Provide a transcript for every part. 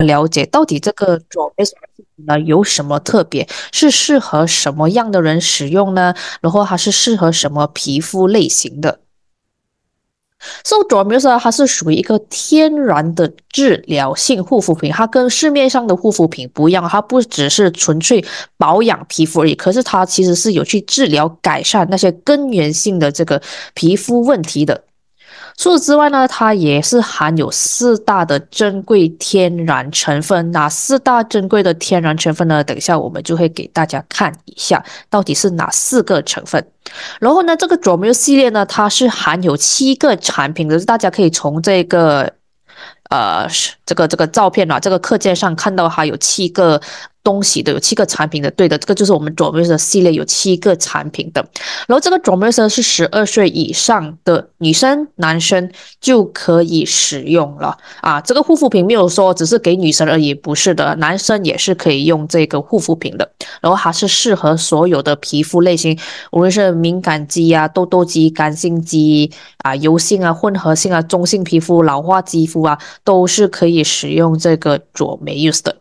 了解到底这个 Dromeus 呢有什么特别，是适合什么样的人使用呢？然后它是适合什么皮肤类型的？So Dromeus 它是属于一个天然的治疗性护肤品，它跟市面上的护肤品不一样，它不只是纯粹保养皮肤而已，可是它其实是有去治疗改善那些根源性的这个皮肤问题的。除此之外呢，它也是含有四大的珍贵天然成分。哪四大珍贵的天然成分呢？等一下我们就会给大家看一下，到底是哪四个成分。然后呢，这个 d r o m e 系列呢，它是含有七个产品的，大家可以从这个呃这个这个照片啊，这个课件上看到它有七个。东西的有七个产品的，对的，这个就是我们 d r o m e 系列有七个产品的。然后这个 d r o m e 是十二岁以上的女生、男生就可以使用了啊。这个护肤品没有说只是给女生而已，不是的，男生也是可以用这个护肤品的。然后它是适合所有的皮肤类型，无论是敏感肌啊、痘痘肌、干性肌啊、油性啊、混合性啊、中性皮肤、老化肌肤啊，都是可以使用这个卓美 use 的。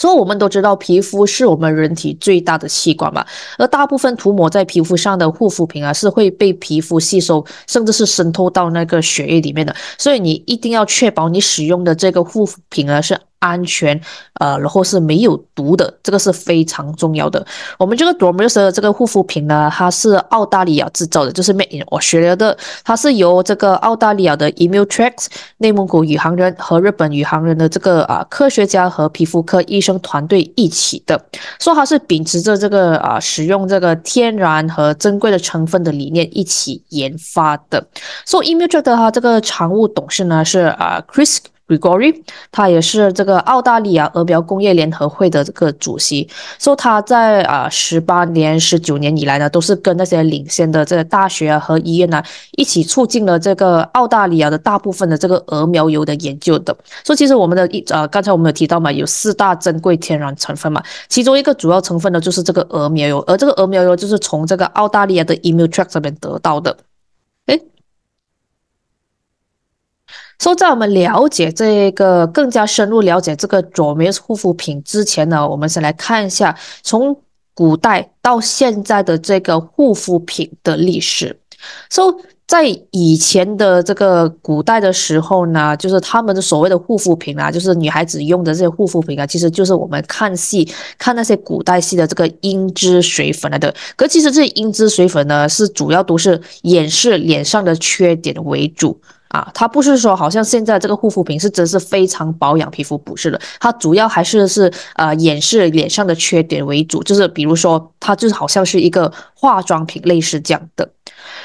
所以我们都知道，皮肤是我们人体最大的器官嘛，而大部分涂抹在皮肤上的护肤品啊，是会被皮肤吸收，甚至是渗透到那个血液里面的。所以你一定要确保你使用的这个护肤品啊是。安全，呃，然后是没有毒的，这个是非常重要的。我们这个 Dormeus 的这个护肤品呢，它是澳大利亚制造的，就是 Made in Australia 的，它是由这个澳大利亚的 Emu Tracks 内蒙古宇航人和日本宇航人的这个啊科学家和皮肤科医生团队一起的，说它是秉持着这个啊使用这个天然和珍贵的成分的理念一起研发的。所以 Emu Tracks 它这个常务董事呢是啊 Chris。Gregory，他也是这个澳大利亚鹅苗工业联合会的这个主席，说他在啊十八年、十九年以来呢，都是跟那些领先的这个大学啊和医院呢一起促进了这个澳大利亚的大部分的这个鹅苗油的研究的。说其实我们的一呃，刚才我们有提到嘛，有四大珍贵天然成分嘛，其中一个主要成分呢就是这个鹅苗油，而这个鹅苗油就是从这个澳大利亚的 e m u t r a c k 这边得到的。说在我们了解这个更加深入了解这个 d r o m e s 护肤品之前呢，我们先来看一下从古代到现在的这个护肤品的历史。说在以前的这个古代的时候呢，就是他们的所谓的护肤品啊，就是女孩子用的这些护肤品啊，其实就是我们看戏看那些古代戏的这个胭脂水粉来的。可其实这胭脂水粉呢，是主要都是掩饰脸上的缺点为主。啊，它不是说好像现在这个护肤品是真是非常保养皮肤，不是的，它主要还是是呃掩饰脸上的缺点为主，就是比如说它就好像是一个化妆品类似这样的。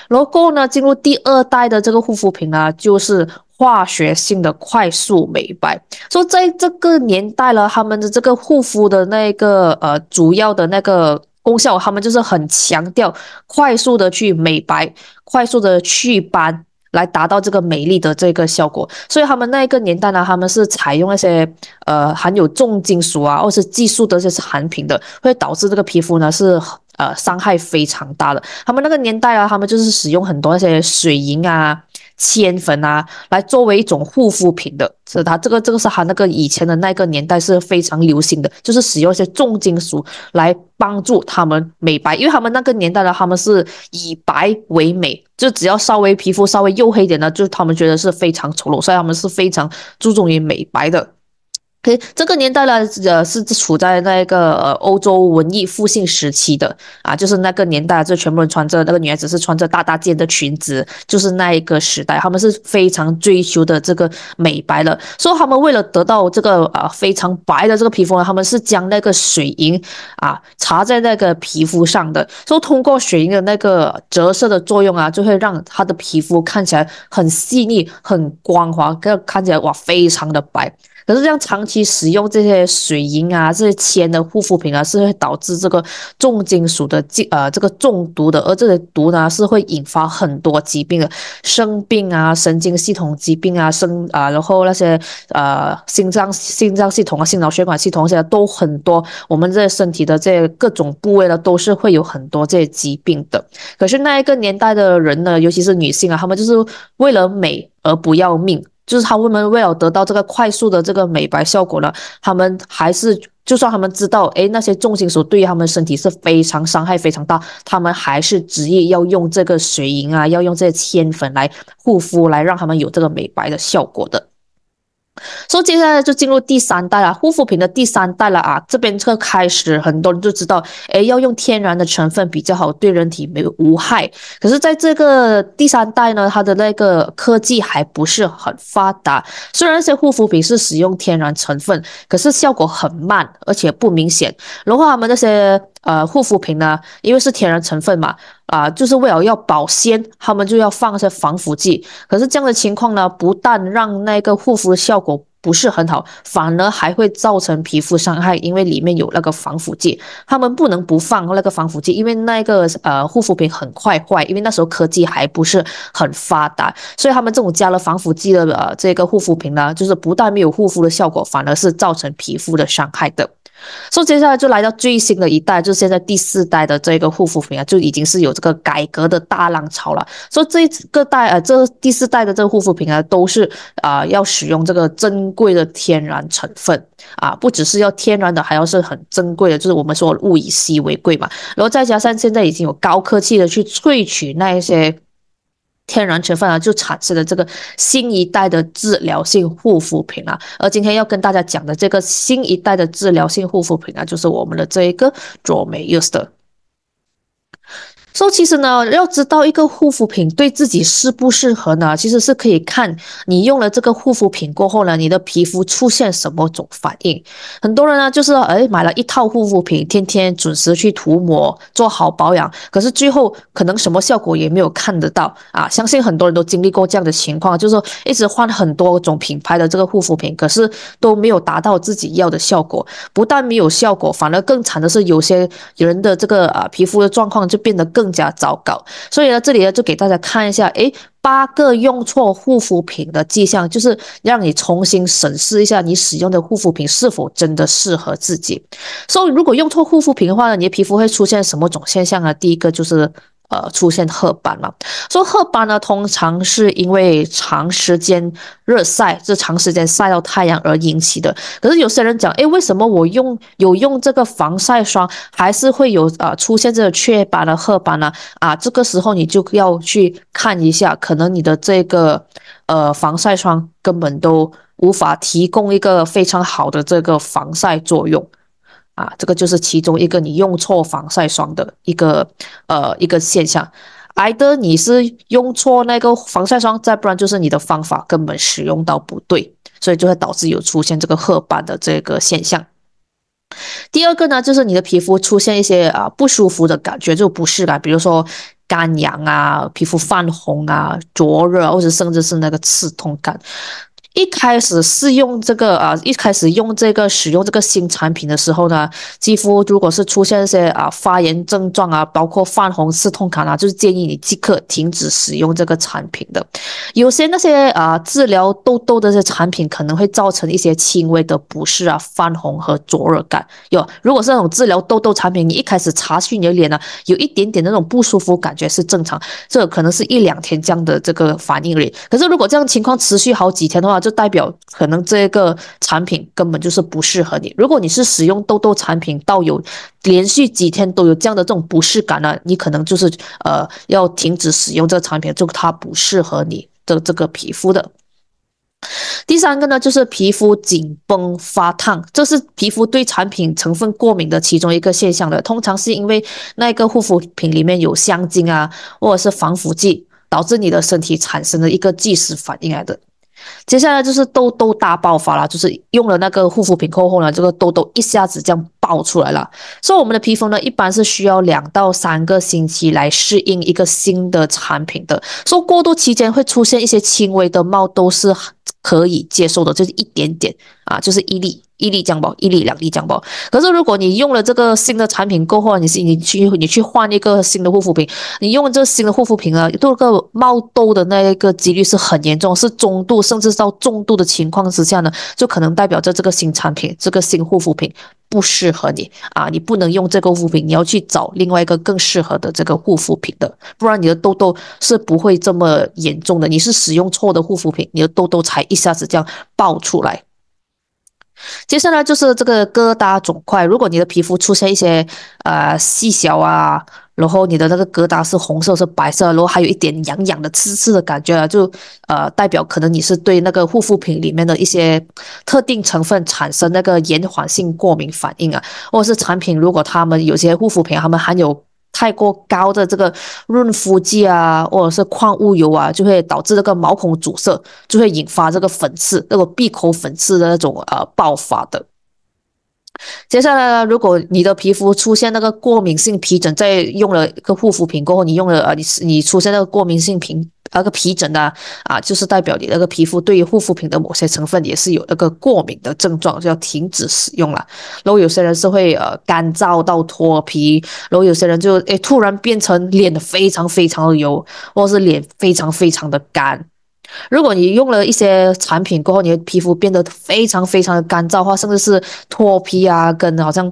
然后呢，进入第二代的这个护肤品呢，就是化学性的快速美白。说在这个年代了，他们的这个护肤的那个呃主要的那个功效，他们就是很强调快速的去美白，快速的祛斑。来达到这个美丽的这个效果，所以他们那一个年代呢，他们是采用那些呃含有重金属啊，或是技术的一些产品的，会导致这个皮肤呢是呃伤害非常大的。他们那个年代啊，他们就是使用很多那些水银啊。铅粉啊，来作为一种护肤品的，是它这个这个是它那个以前的那个年代是非常流行的，就是使用一些重金属来帮助他们美白，因为他们那个年代呢，他们是以白为美，就只要稍微皮肤稍微黝黑点呢，就他们觉得是非常丑陋，所以他们是非常注重于美白的。这个年代呢，呃，是处在那个呃欧洲文艺复兴时期的啊，就是那个年代，就全部人穿着那个女孩子是穿着大大件的裙子，就是那一个时代，他们是非常追求的这个美白了。所以他们为了得到这个啊非常白的这个皮肤呢，他们是将那个水银啊擦在那个皮肤上的，所以通过水银的那个折射的作用啊，就会让他的皮肤看起来很细腻、很光滑，看看起来哇非常的白。可是这样长期使用这些水银啊、这些铅的护肤品啊，是会导致这个重金属的呃这个中毒的，而这些毒呢是会引发很多疾病的，生病啊、神经系统疾病啊、生啊，然后那些呃心脏心脏系统啊、心脑血管系统现在都很多，我们这身体的这各种部位呢都是会有很多这些疾病的。可是那一个年代的人呢，尤其是女性啊，她们就是为了美而不要命。就是他们为了得到这个快速的这个美白效果呢，他们还是就算他们知道，哎，那些重金属对于他们身体是非常伤害非常大，他们还是执意要用这个水银啊，要用这些铅粉来护肤，来让他们有这个美白的效果的。所以接下来就进入第三代了，护肤品的第三代了啊！这边这个开始很多人就知道，哎，要用天然的成分比较好，对人体没有无害。可是，在这个第三代呢，它的那个科技还不是很发达。虽然那些护肤品是使用天然成分，可是效果很慢，而且不明显。然后他们那些呃护肤品呢，因为是天然成分嘛，啊，就是为了要保鲜，他们就要放一些防腐剂。可是这样的情况呢，不但让那个护肤效果不是很好，反而还会造成皮肤伤害，因为里面有那个防腐剂。他们不能不放那个防腐剂，因为那个呃护肤品很快坏，因为那时候科技还不是很发达，所以他们这种加了防腐剂的呃这个护肤品呢，就是不但没有护肤的效果，反而是造成皮肤的伤害的。所以接下来就来到最新的一代，就是现在第四代的这个护肤品啊，就已经是有这个改革的大浪潮了。所以这个代呃，这第四代的这个护肤品啊，都是啊要使用这个真贵的天然成分啊，不只是要天然的，还要是很珍贵的，就是我们说物以稀为贵嘛。然后再加上现在已经有高科技的去萃取那一些。天然成分啊，就产生了这个新一代的治疗性护肤品啊。而今天要跟大家讲的这个新一代的治疗性护肤品啊，就是我们的这一个卓美 use 的。所以其实呢，要知道一个护肤品对自己适不适合呢，其实是可以看你用了这个护肤品过后呢，你的皮肤出现什么种反应。很多人呢，就是哎买了一套护肤品，天天准时去涂抹，做好保养，可是最后可能什么效果也没有看得到啊。相信很多人都经历过这样的情况，就是说一直换很多种品牌的这个护肤品，可是都没有达到自己要的效果。不但没有效果，反而更惨的是，有些人的这个啊皮肤的状况就变得更。更加糟糕，所以呢，这里呢就给大家看一下，诶，八个用错护肤品的迹象，就是让你重新审视一下你使用的护肤品是否真的适合自己。所以，如果用错护肤品的话呢，你的皮肤会出现什么种现象呢？第一个就是。呃，出现褐斑嘛？说褐斑呢，通常是因为长时间热晒，这长时间晒到太阳而引起的。可是有些人讲，诶，为什么我用有用这个防晒霜，还是会有呃出现这个雀斑的褐斑呢？啊，这个时候你就要去看一下，可能你的这个呃防晒霜根本都无法提供一个非常好的这个防晒作用。啊，这个就是其中一个你用错防晒霜的一个呃一个现象，挨的你是用错那个防晒霜，再不然就是你的方法根本使用到不对，所以就会导致有出现这个褐斑的这个现象。第二个呢，就是你的皮肤出现一些啊不舒服的感觉，就不适感，比如说干痒啊、皮肤泛红啊、灼热，或者甚至是那个刺痛感。一开始试用这个啊，一开始用这个使用这个新产品的时候呢，肌肤如果是出现一些啊发炎症状啊，包括泛红、刺痛感啊，就是建议你即刻停止使用这个产品的。有些那些啊治疗痘痘的这些产品可能会造成一些轻微的不适啊、泛红和灼热感。有，如果是那种治疗痘痘产品，你一开始擦去你的脸呢，有一点点那种不舒服感觉是正常，这可能是一两天这样的这个反应而已。可是如果这样情况持续好几天的话，就代表可能这个产品根本就是不适合你。如果你是使用痘痘产品到有连续几天都有这样的这种不适感呢，你可能就是呃要停止使用这个产品，就它不适合你的这个皮肤的。第三个呢，就是皮肤紧绷发烫，这是皮肤对产品成分过敏的其中一个现象的。通常是因为那个护肤品里面有香精啊，或者是防腐剂，导致你的身体产生了一个即时反应来的。接下来就是痘痘大爆发了，就是用了那个护肤品过后呢，这个痘痘一下子这样爆出来了。所以我们的皮肤呢，一般是需要两到三个星期来适应一个新的产品的。所以过渡期间会出现一些轻微的冒痘是可以接受的，就是一点点啊，就是一粒。一粒浆包，一粒两粒浆包。可是如果你用了这个新的产品过后，你是你去你去换一个新的护肤品，你用这个新的护肤品啊，这个冒痘的那一个几率是很严重，是中度甚至到重度的情况之下呢，就可能代表着这个新产品、这个新护肤品不适合你啊，你不能用这个护肤品，你要去找另外一个更适合的这个护肤品的，不然你的痘痘是不会这么严重的。你是使用错的护肤品，你的痘痘才一下子这样爆出来。接下来就是这个疙瘩肿块，如果你的皮肤出现一些呃细小啊，然后你的那个疙瘩是红色是白色，然后还有一点痒痒的刺刺的感觉啊，就呃代表可能你是对那个护肤品里面的一些特定成分产生那个延缓性过敏反应啊，或者是产品如果他们有些护肤品他们含有。太过高的这个润肤剂啊，或者是矿物油啊，就会导致这个毛孔阻塞，就会引发这个粉刺，那个闭口粉刺的那种呃爆发的。接下来呢，如果你的皮肤出现那个过敏性皮疹，在用了一个护肤品过后，你用了呃，你你出现那个过敏性皮。那个皮疹呢，啊，就是代表你那个皮肤对于护肤品的某些成分也是有那个过敏的症状，就要停止使用了。然后有些人是会呃干燥到脱皮，然后有些人就诶突然变成脸非常非常的油，或是脸非常非常的干。如果你用了一些产品过后，你的皮肤变得非常非常的干燥的话，甚至是脱皮啊，跟好像。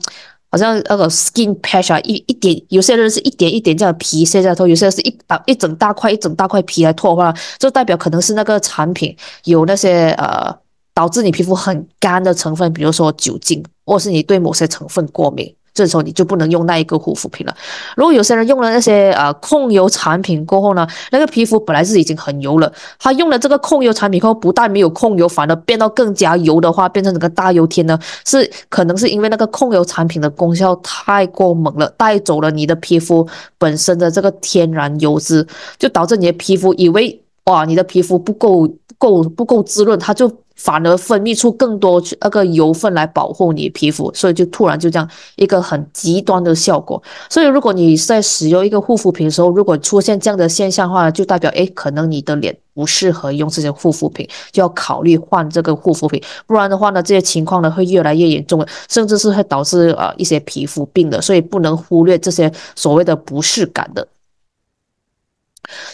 好像那个 skin patch 啊，一一点，有些人是一点一点这样皮卸下脱，有些人是一大一整大块一整大块皮来脱的话，就代表可能是那个产品有那些呃导致你皮肤很干的成分，比如说酒精，或是你对某些成分过敏。这时候你就不能用那一个护肤品了。如果有些人用了那些呃控油产品过后呢，那个皮肤本来是已经很油了，他用了这个控油产品后，不但没有控油，反而变到更加油的话，变成整个大油天呢，是可能是因为那个控油产品的功效太过猛了，带走了你的皮肤本身的这个天然油脂，就导致你的皮肤以为哇，你的皮肤不够够不够滋润，它就。反而分泌出更多那个油分来保护你皮肤，所以就突然就这样一个很极端的效果。所以如果你在使用一个护肤品的时候，如果出现这样的现象的话，就代表诶，可能你的脸不适合用这些护肤品，就要考虑换这个护肤品。不然的话呢，这些情况呢会越来越严重，甚至是会导致呃一些皮肤病的。所以不能忽略这些所谓的不适感的。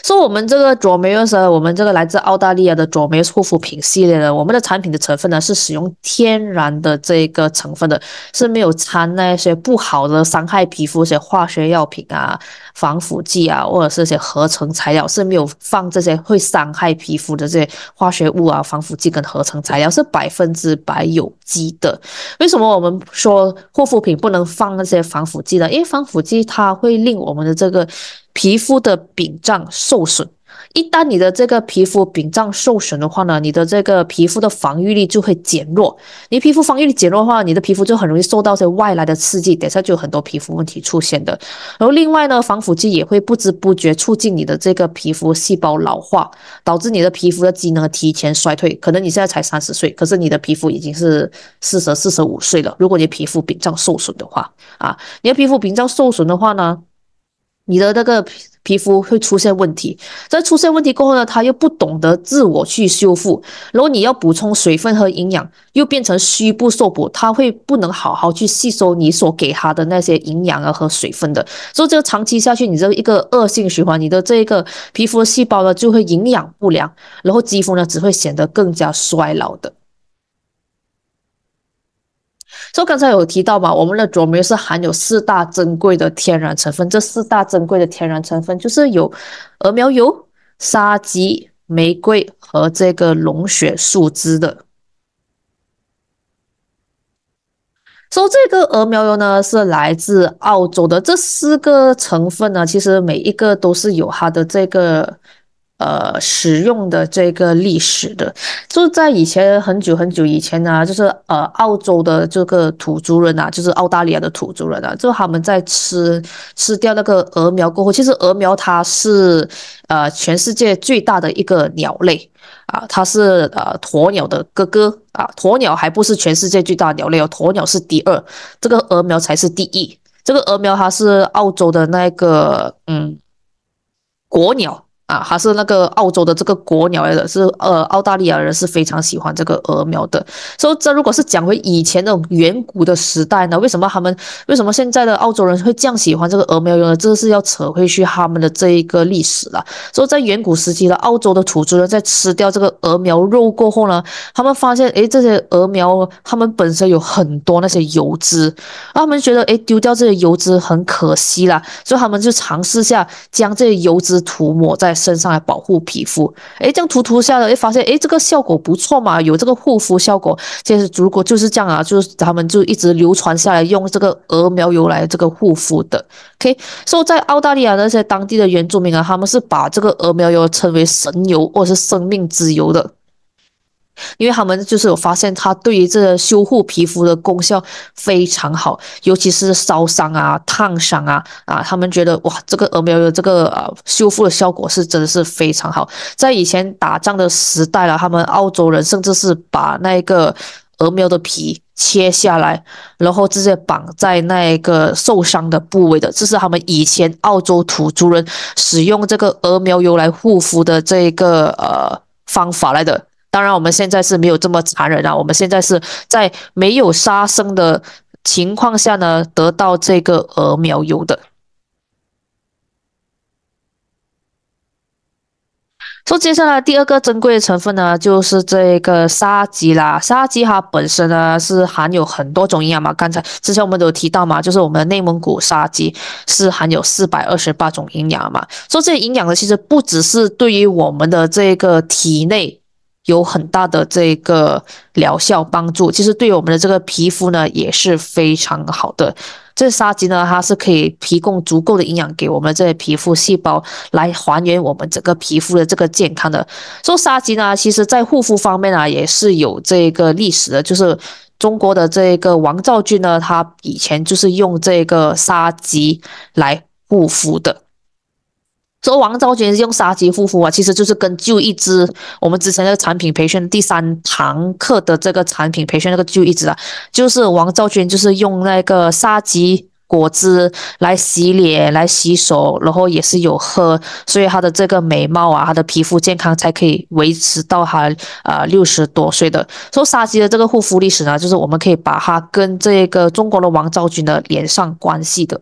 说我们这个卓梅斯，我们这个来自澳大利亚的卓梅护肤品系列的，我们的产品的成分呢是使用天然的这个成分的，是没有掺那些不好的伤害皮肤一些化学药品啊、防腐剂啊，或者是些合成材料，是没有放这些会伤害皮肤的这些化学物啊、防腐剂跟合成材料，是百分之百有机的。为什么我们说护肤品不能放那些防腐剂呢？因为防腐剂它会令我们的这个。皮肤的屏障受损，一旦你的这个皮肤屏障受损的话呢，你的这个皮肤的防御力就会减弱。你皮肤防御力减弱的话，你的皮肤就很容易受到些外来的刺激，等下就有很多皮肤问题出现的。然后另外呢，防腐剂也会不知不觉促进你的这个皮肤细胞老化，导致你的皮肤的机能提前衰退。可能你现在才三十岁，可是你的皮肤已经是四十四十五岁了。如果你皮肤屏障受损的话，啊，你的皮肤屏障受损的话呢？你的那个皮肤会出现问题，在出现问题过后呢，它又不懂得自我去修复，然后你要补充水分和营养，又变成虚不受补，它会不能好好去吸收你所给它的那些营养啊和水分的，所以这个长期下去，你这一个恶性循环，你的这个皮肤细胞呢就会营养不良，然后肌肤呢只会显得更加衰老的。所以刚才有提到嘛，我们的卓梅是含有四大珍贵的天然成分。这四大珍贵的天然成分就是有鹅苗油、沙棘、玫瑰和这个龙血树脂的。说这个鹅苗油呢是来自澳洲的，这四个成分呢，其实每一个都是有它的这个。呃，使用的这个历史的，就在以前很久很久以前呢，就是呃，澳洲的这个土著人啊，就是澳大利亚的土著人啊，就他们在吃吃掉那个鹅苗过后，其实鹅苗它是呃全世界最大的一个鸟类啊，它是呃鸵鸟的哥哥啊，鸵鸟还不是全世界最大鸟类哦，鸵鸟是第二，这个鹅苗才是第一，这个鹅苗它是澳洲的那个嗯国鸟。啊，还是那个澳洲的这个国鸟来的，是呃澳大利亚人是非常喜欢这个鹅苗的。所以这如果是讲回以前那种远古的时代呢，为什么他们为什么现在的澳洲人会这样喜欢这个鹅苗油呢？这是要扯回去他们的这一个历史了。所以在远古时期的澳洲的土著人在吃掉这个鹅苗肉过后呢，他们发现诶这些鹅苗他们本身有很多那些油脂，他们觉得诶丢掉这些油脂很可惜啦，所以他们就尝试下将这些油脂涂抹在。身上来保护皮肤，哎，这样涂涂下来，哎，发现哎，这个效果不错嘛，有这个护肤效果。其实如果就是这样啊，就是他们就一直流传下来，用这个鹅苗油来这个护肤的。OK，所以在澳大利亚那些当地的原住民啊，他们是把这个鹅苗油称为神油或者是生命之油的。因为他们就是有发现，它对于这个修护皮肤的功效非常好，尤其是烧伤啊、烫伤啊啊，他们觉得哇，这个鹅苗的这个呃修复的效果是真的是非常好。在以前打仗的时代了，他们澳洲人甚至是把那个鹅苗的皮切下来，然后直接绑在那个受伤的部位的，这是他们以前澳洲土著人使用这个鹅苗油来护肤的这个呃方法来的。当然，我们现在是没有这么残忍啊！我们现在是在没有杀生的情况下呢，得到这个鹅苗油的。说接下来第二个珍贵的成分呢，就是这个沙棘啦。沙棘它本身呢是含有很多种营养嘛，刚才之前我们有提到嘛，就是我们内蒙古沙棘是含有四百二十八种营养嘛。说这些营养呢，其实不只是对于我们的这个体内。有很大的这个疗效帮助，其实对我们的这个皮肤呢也是非常好的。这沙棘呢，它是可以提供足够的营养给我们这些皮肤细胞，来还原我们整个皮肤的这个健康的。说沙棘呢，其实在护肤方面啊，也是有这个历史的，就是中国的这个王昭君呢，他以前就是用这个沙棘来护肤的。说王昭君用沙棘护肤啊，其实就是根据一支我们之前那个产品培训第三堂课的这个产品培训那个就一支啊，就是王昭君就是用那个沙棘果汁来洗脸、来洗手，然后也是有喝，所以她的这个美貌啊，她的皮肤健康才可以维持到她呃六十多岁的。说沙棘的这个护肤历史呢，就是我们可以把它跟这个中国的王昭君的连上关系的。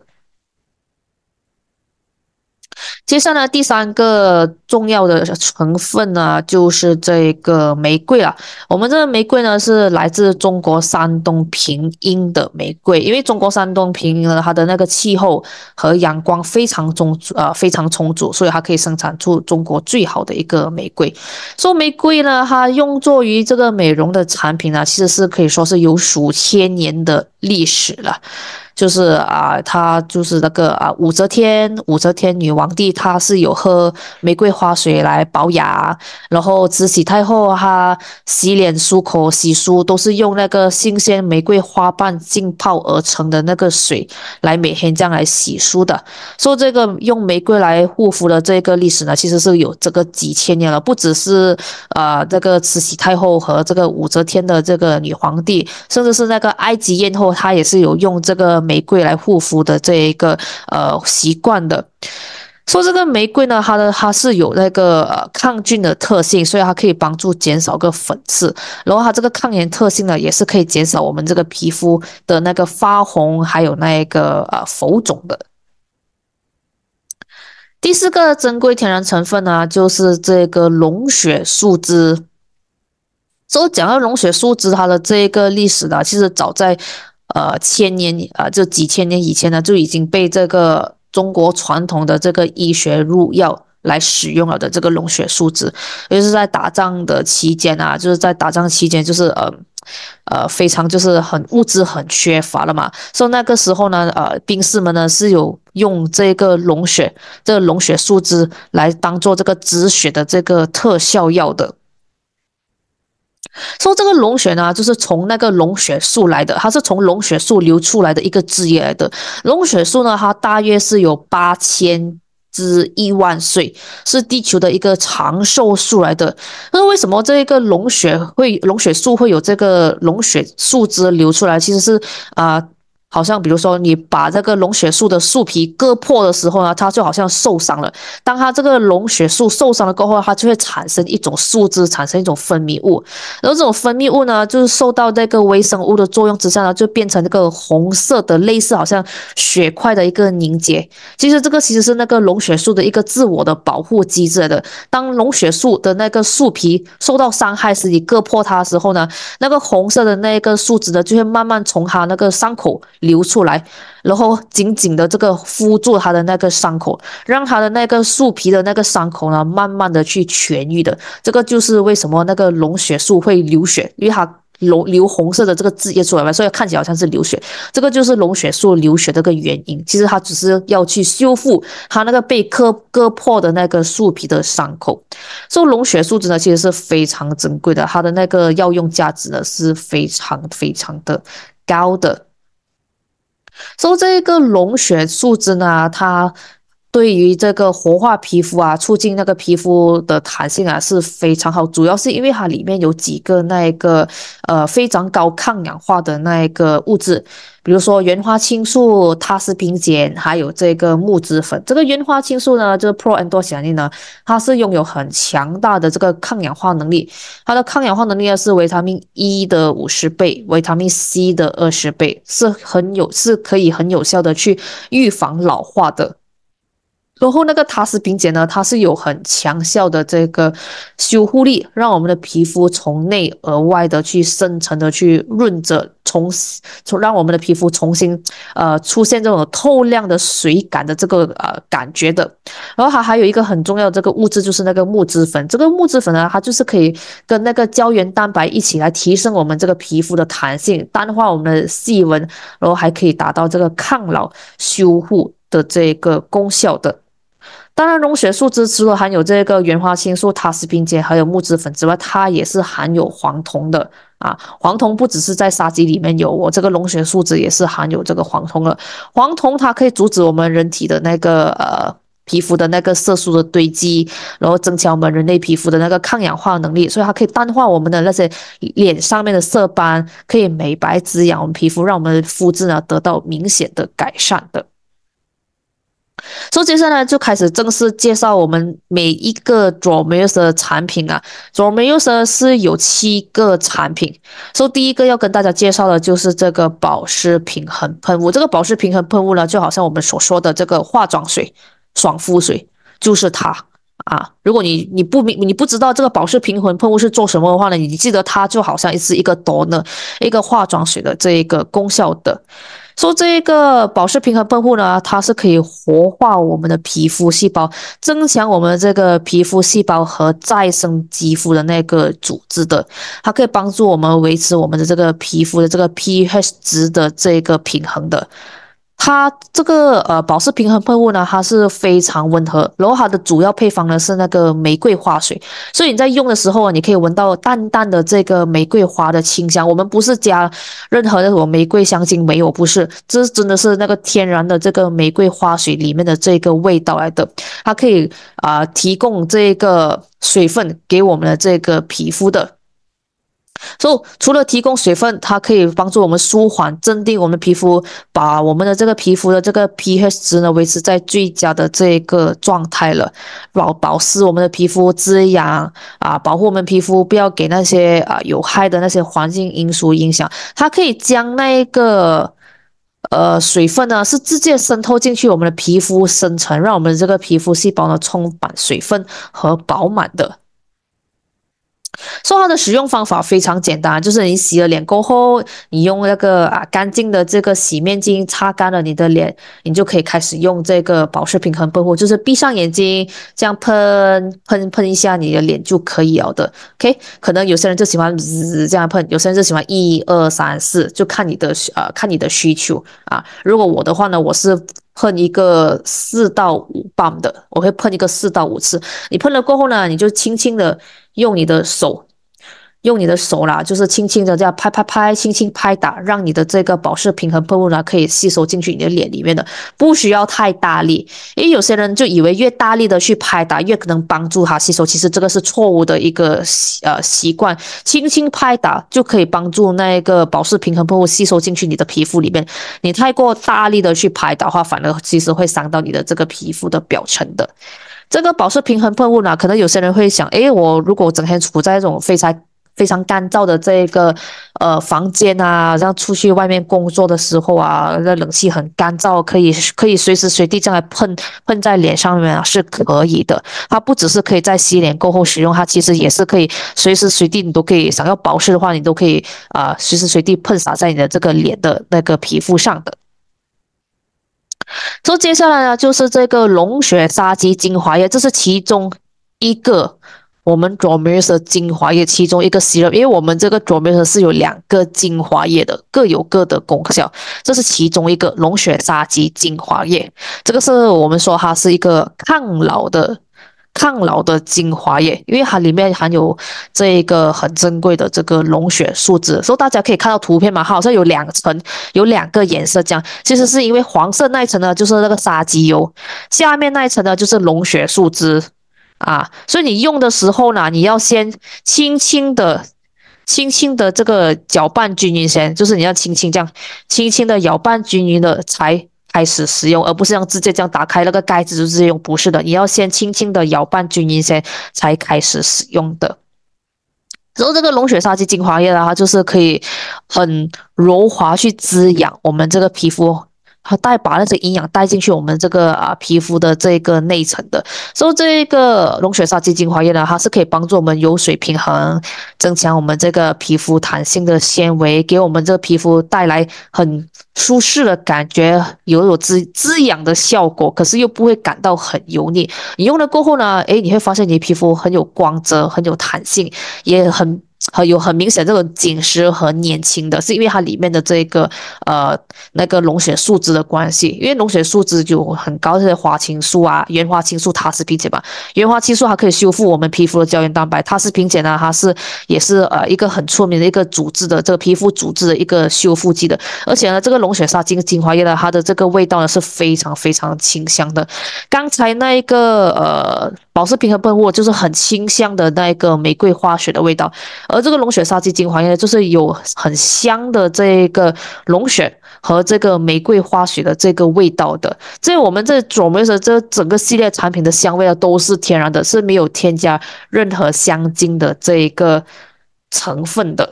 接下来第三个重要的成分呢，就是这个玫瑰了。我们这个玫瑰呢，是来自中国山东平阴的玫瑰，因为中国山东平阴呢，它的那个气候和阳光非常充呃非常充足，所以它可以生产出中国最好的一个玫瑰。说玫瑰呢，它用作于这个美容的产品呢，其实是可以说是有数千年的历史了。就是啊，他就是那个啊，武则天，武则天女皇帝，她是有喝玫瑰花水来保养，然后慈禧太后她洗脸、漱口、洗漱都是用那个新鲜玫瑰花瓣浸泡而成的那个水来每天这样来洗漱的。说这个用玫瑰来护肤的这个历史呢，其实是有这个几千年了，不只是呃这个慈禧太后和这个武则天的这个女皇帝，甚至是那个埃及艳后，她也是有用这个。玫瑰来护肤的这一个呃习惯的，说这个玫瑰呢，它的它是有那个呃抗菌的特性，所以它可以帮助减少个粉刺，然后它这个抗炎特性呢，也是可以减少我们这个皮肤的那个发红，还有那个呃浮肿的。第四个珍贵天然成分呢，就是这个龙血树脂。所以讲到龙血树脂，它的这一个历史呢，其实早在。呃，千年啊，就几千年以前呢，就已经被这个中国传统的这个医学入药来使用了的这个龙血树脂，尤其是在打仗的期间啊，就是在打仗期间，就是呃呃非常就是很物资很缺乏了嘛，所以那个时候呢，呃兵士们呢是有用这个龙血，这个龙血树脂来当做这个止血的这个特效药的。说这个龙血呢，就是从那个龙血树来的，它是从龙血树流出来的一个枝叶来的。龙血树呢，它大约是有八千至一万岁，是地球的一个长寿树来的。那为什么这个龙血会龙血树会有这个龙血树枝流出来？其实是啊。好像比如说你把这个龙血树的树皮割破的时候呢，它就好像受伤了。当它这个龙血树受伤了过后，它就会产生一种树脂，产生一种分泌物。然后这种分泌物呢，就是受到这个微生物的作用之下呢，就变成这个红色的，类似好像血块的一个凝结。其实这个其实是那个龙血树的一个自我的保护机制的。当龙血树的那个树皮受到伤害时，你割破它的时候呢，那个红色的那个树脂呢，就会慢慢从它那个伤口。流出来，然后紧紧的这个敷住它的那个伤口，让它的那个树皮的那个伤口呢，慢慢的去痊愈的。这个就是为什么那个龙血树会流血，因为它流流红色的这个汁液出来嘛，所以看起来好像是流血。这个就是龙血树流血的个原因。其实它只是要去修复它那个被割割破的那个树皮的伤口。所以龙血素质呢，其实是非常珍贵的，它的那个药用价值呢是非常非常的高的。So 这一个龙血树脂呢它对于这个活化皮肤啊，促进那个皮肤的弹性啊是非常好。主要是因为它里面有几个那一个呃非常高抗氧化的那一个物质。比如说原花青素、他司平碱，还有这个木脂粉。这个原花青素呢，就是 Pro Anthocyanin 呢，它是拥有很强大的这个抗氧化能力。它的抗氧化能力呢是维他命 E 的五十倍，维他命 C 的二十倍，是很有是可以很有效的去预防老化的。然后那个塔斯平碱呢，它是有很强效的这个修护力，让我们的皮肤从内而外的去深层的去润着，重从让我们的皮肤重新呃出现这种透亮的水感的这个呃感觉的。然后它还有一个很重要的这个物质就是那个木脂粉，这个木脂粉呢，它就是可以跟那个胶原蛋白一起来提升我们这个皮肤的弹性，淡化我们的细纹，然后还可以达到这个抗老修护的这个功效的。当然，龙血树脂除了含有这个原花青素、塔斯平碱还有木脂粉之外，它也是含有黄酮的啊。黄酮不只是在沙棘里面有，我这个龙血树脂也是含有这个黄酮的。黄酮它可以阻止我们人体的那个呃皮肤的那个色素的堆积，然后增强我们人类皮肤的那个抗氧化能力，所以它可以淡化我们的那些脸上面的色斑，可以美白滋养我们皮肤，让我们的肤质呢得到明显的改善的。所以接下来就开始正式介绍我们每一个 d r o m e u s 的产品啊 d r o m e u s 是有七个产品。所以第一个要跟大家介绍的就是这个保湿平衡喷雾。这个保湿平衡喷雾呢，就好像我们所说的这个化妆水、爽肤水，就是它啊。如果你你不明你不知道这个保湿平衡喷雾是做什么的话呢，你记得它就好像是一个多呢一个化妆水的这一个功效的。说这个保湿平衡喷雾呢，它是可以活化我们的皮肤细胞，增强我们这个皮肤细胞和再生肌肤的那个组织的，它可以帮助我们维持我们的这个皮肤的这个 pH 值的这个平衡的。它这个呃保湿平衡喷雾呢，它是非常温和，然后它的主要配方呢是那个玫瑰花水，所以你在用的时候啊，你可以闻到淡淡的这个玫瑰花的清香。我们不是加任何那种玫瑰香精，没有，不是，这真的是那个天然的这个玫瑰花水里面的这个味道来的。它可以啊提供这个水分给我们的这个皮肤的。所以，除了提供水分，它可以帮助我们舒缓、镇定我们皮肤，把我们的这个皮肤的这个 pH 值呢维持在最佳的这个状态了，保保湿我们的皮肤，滋养啊，保护我们皮肤，不要给那些啊有害的那些环境因素影响。它可以将那个呃水分呢，是直接渗透进去我们的皮肤深层，让我们这个皮肤细胞呢充满水分和饱满的。说它的使用方法非常简单，就是你洗了脸过后，你用那个啊干净的这个洗面巾擦干了你的脸，你就可以开始用这个保湿平衡喷雾，就是闭上眼睛这样喷喷喷一下你的脸就可以了的。OK，可能有些人就喜欢滋这样喷，有些人就喜欢一二三四，就看你的呃看你的需求啊。如果我的话呢，我是喷一个四到五磅的，我会喷一个四到五次。你喷了过后呢，你就轻轻的。用你的手用你的手啦，就是轻轻的这样拍拍拍，轻轻拍打，让你的这个保湿平衡喷雾呢可以吸收进去你的脸里面的，不需要太大力。因为有些人就以为越大力的去拍打越可能帮助它吸收，其实这个是错误的一个呃习惯。轻轻拍打就可以帮助那个保湿平衡喷雾吸收进去你的皮肤里面。你太过大力的去拍打的话，反而其实会伤到你的这个皮肤的表层的。这个保湿平衡喷雾呢，可能有些人会想，诶，我如果整天处在这种非常非常干燥的这个呃房间啊，这样出去外面工作的时候啊，那冷气很干燥，可以可以随时随地这样来喷喷在脸上面啊，是可以的。它不只是可以在洗脸过后使用，它其实也是可以随时随地你都可以想要保湿的话，你都可以啊随时随地喷洒在你的这个脸的那个皮肤上的。所以接下来呢，就是这个龙血沙棘精华液，这是其中一个。我们 d r o m e s 精华液其中一个 serum，因为我们这个 d r o m e s 是有两个精华液的，各有各的功效。这是其中一个龙血沙棘精华液，这个是我们说它是一个抗老的抗老的精华液，因为它里面含有这一个很珍贵的这个龙血树脂。所以大家可以看到图片嘛，它好像有两层，有两个颜色这样。其实是因为黄色那一层呢，就是那个沙棘油，下面那一层呢，就是龙血树脂。啊，所以你用的时候呢，你要先轻轻的、轻轻的这个搅拌均匀先，就是你要轻轻这样、轻轻的搅拌均匀的才开始使用，而不是像直接这样打开那个盖子就直接用，不是的，你要先轻轻的搅拌均匀先才开始使用的。然后这个龙血沙棘精华液的话，就是可以很柔滑去滋养我们这个皮肤。它带把那些营养带进去我们这个啊皮肤的这个内层的，所以这个龙血杀鸡精华液呢，它是可以帮助我们油水平衡，增强我们这个皮肤弹性的纤维，给我们这个皮肤带来很舒适的感觉，有有滋滋养的效果，可是又不会感到很油腻。你用了过后呢，诶，你会发现你皮肤很有光泽，很有弹性，也很。很有很明显这种紧实和年轻的，是因为它里面的这个呃那个龙血树脂的关系，因为龙血树脂就很高，这些花青素啊、原花青素、塔斯吡碱吧。原花青素它可以修复我们皮肤的胶原蛋白，塔斯吡碱呢，它是也是呃一个很出名的一个组织的这个皮肤组织的一个修复剂的。而且呢，这个龙血沙精精华液呢，它的这个味道呢是非常非常清香的。刚才那一个呃保湿平衡喷雾就是很清香的那一个玫瑰花水的味道。而这个龙血沙棘精华液就是有很香的这个龙血和这个玫瑰花水的这个味道的。这我们这左面的这整个系列产品的香味啊，都是天然的，是没有添加任何香精的这一个成分的。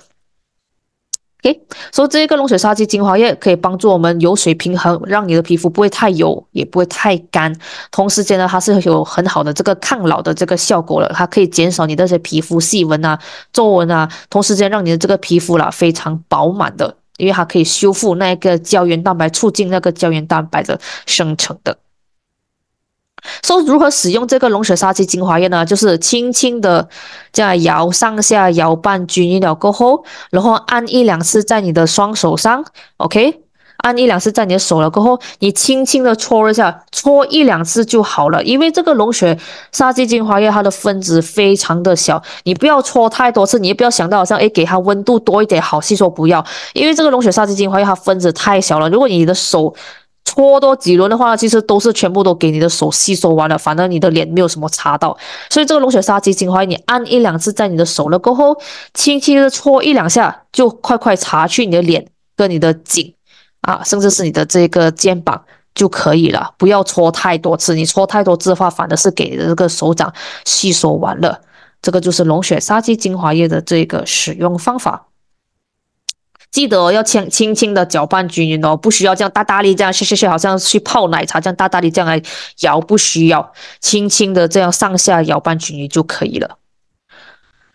OK，所以这个龙血沙棘精华液可以帮助我们油水平衡，让你的皮肤不会太油，也不会太干。同时间呢，它是有很好的这个抗老的这个效果了，它可以减少你那些皮肤细纹啊、皱纹啊。同时间让你的这个皮肤啦非常饱满的，因为它可以修复那个胶原蛋白，促进那个胶原蛋白的生成的。说如何使用这个龙血杀鸡精华液呢？就是轻轻的这样摇上下摇拌均匀了过后，然后按一两次在你的双手上，OK，按一两次在你的手了过后，你轻轻的搓一下，搓一两次就好了。因为这个龙血杀鸡精华液它的分子非常的小，你不要搓太多次，你也不要想到好像诶给它温度多一点好吸收，不要，因为这个龙血杀鸡精华液它分子太小了，如果你的手。搓多几轮的话，其实都是全部都给你的手吸收完了，反正你的脸没有什么擦到。所以这个龙血沙棘精华，你按一两次在你的手了过后，轻轻的搓一两下，就快快擦去你的脸跟你的颈啊，甚至是你的这个肩膀就可以了。不要搓太多次，你搓太多次的话，反而是给你的这个手掌吸收完了。这个就是龙血沙棘精华液的这个使用方法。记得要轻轻轻的搅拌均匀哦，不需要这样大大力这样，谢谢谢，好像去泡奶茶这样大大力这样来摇，不需要，轻轻的这样上下摇拌均匀就可以了。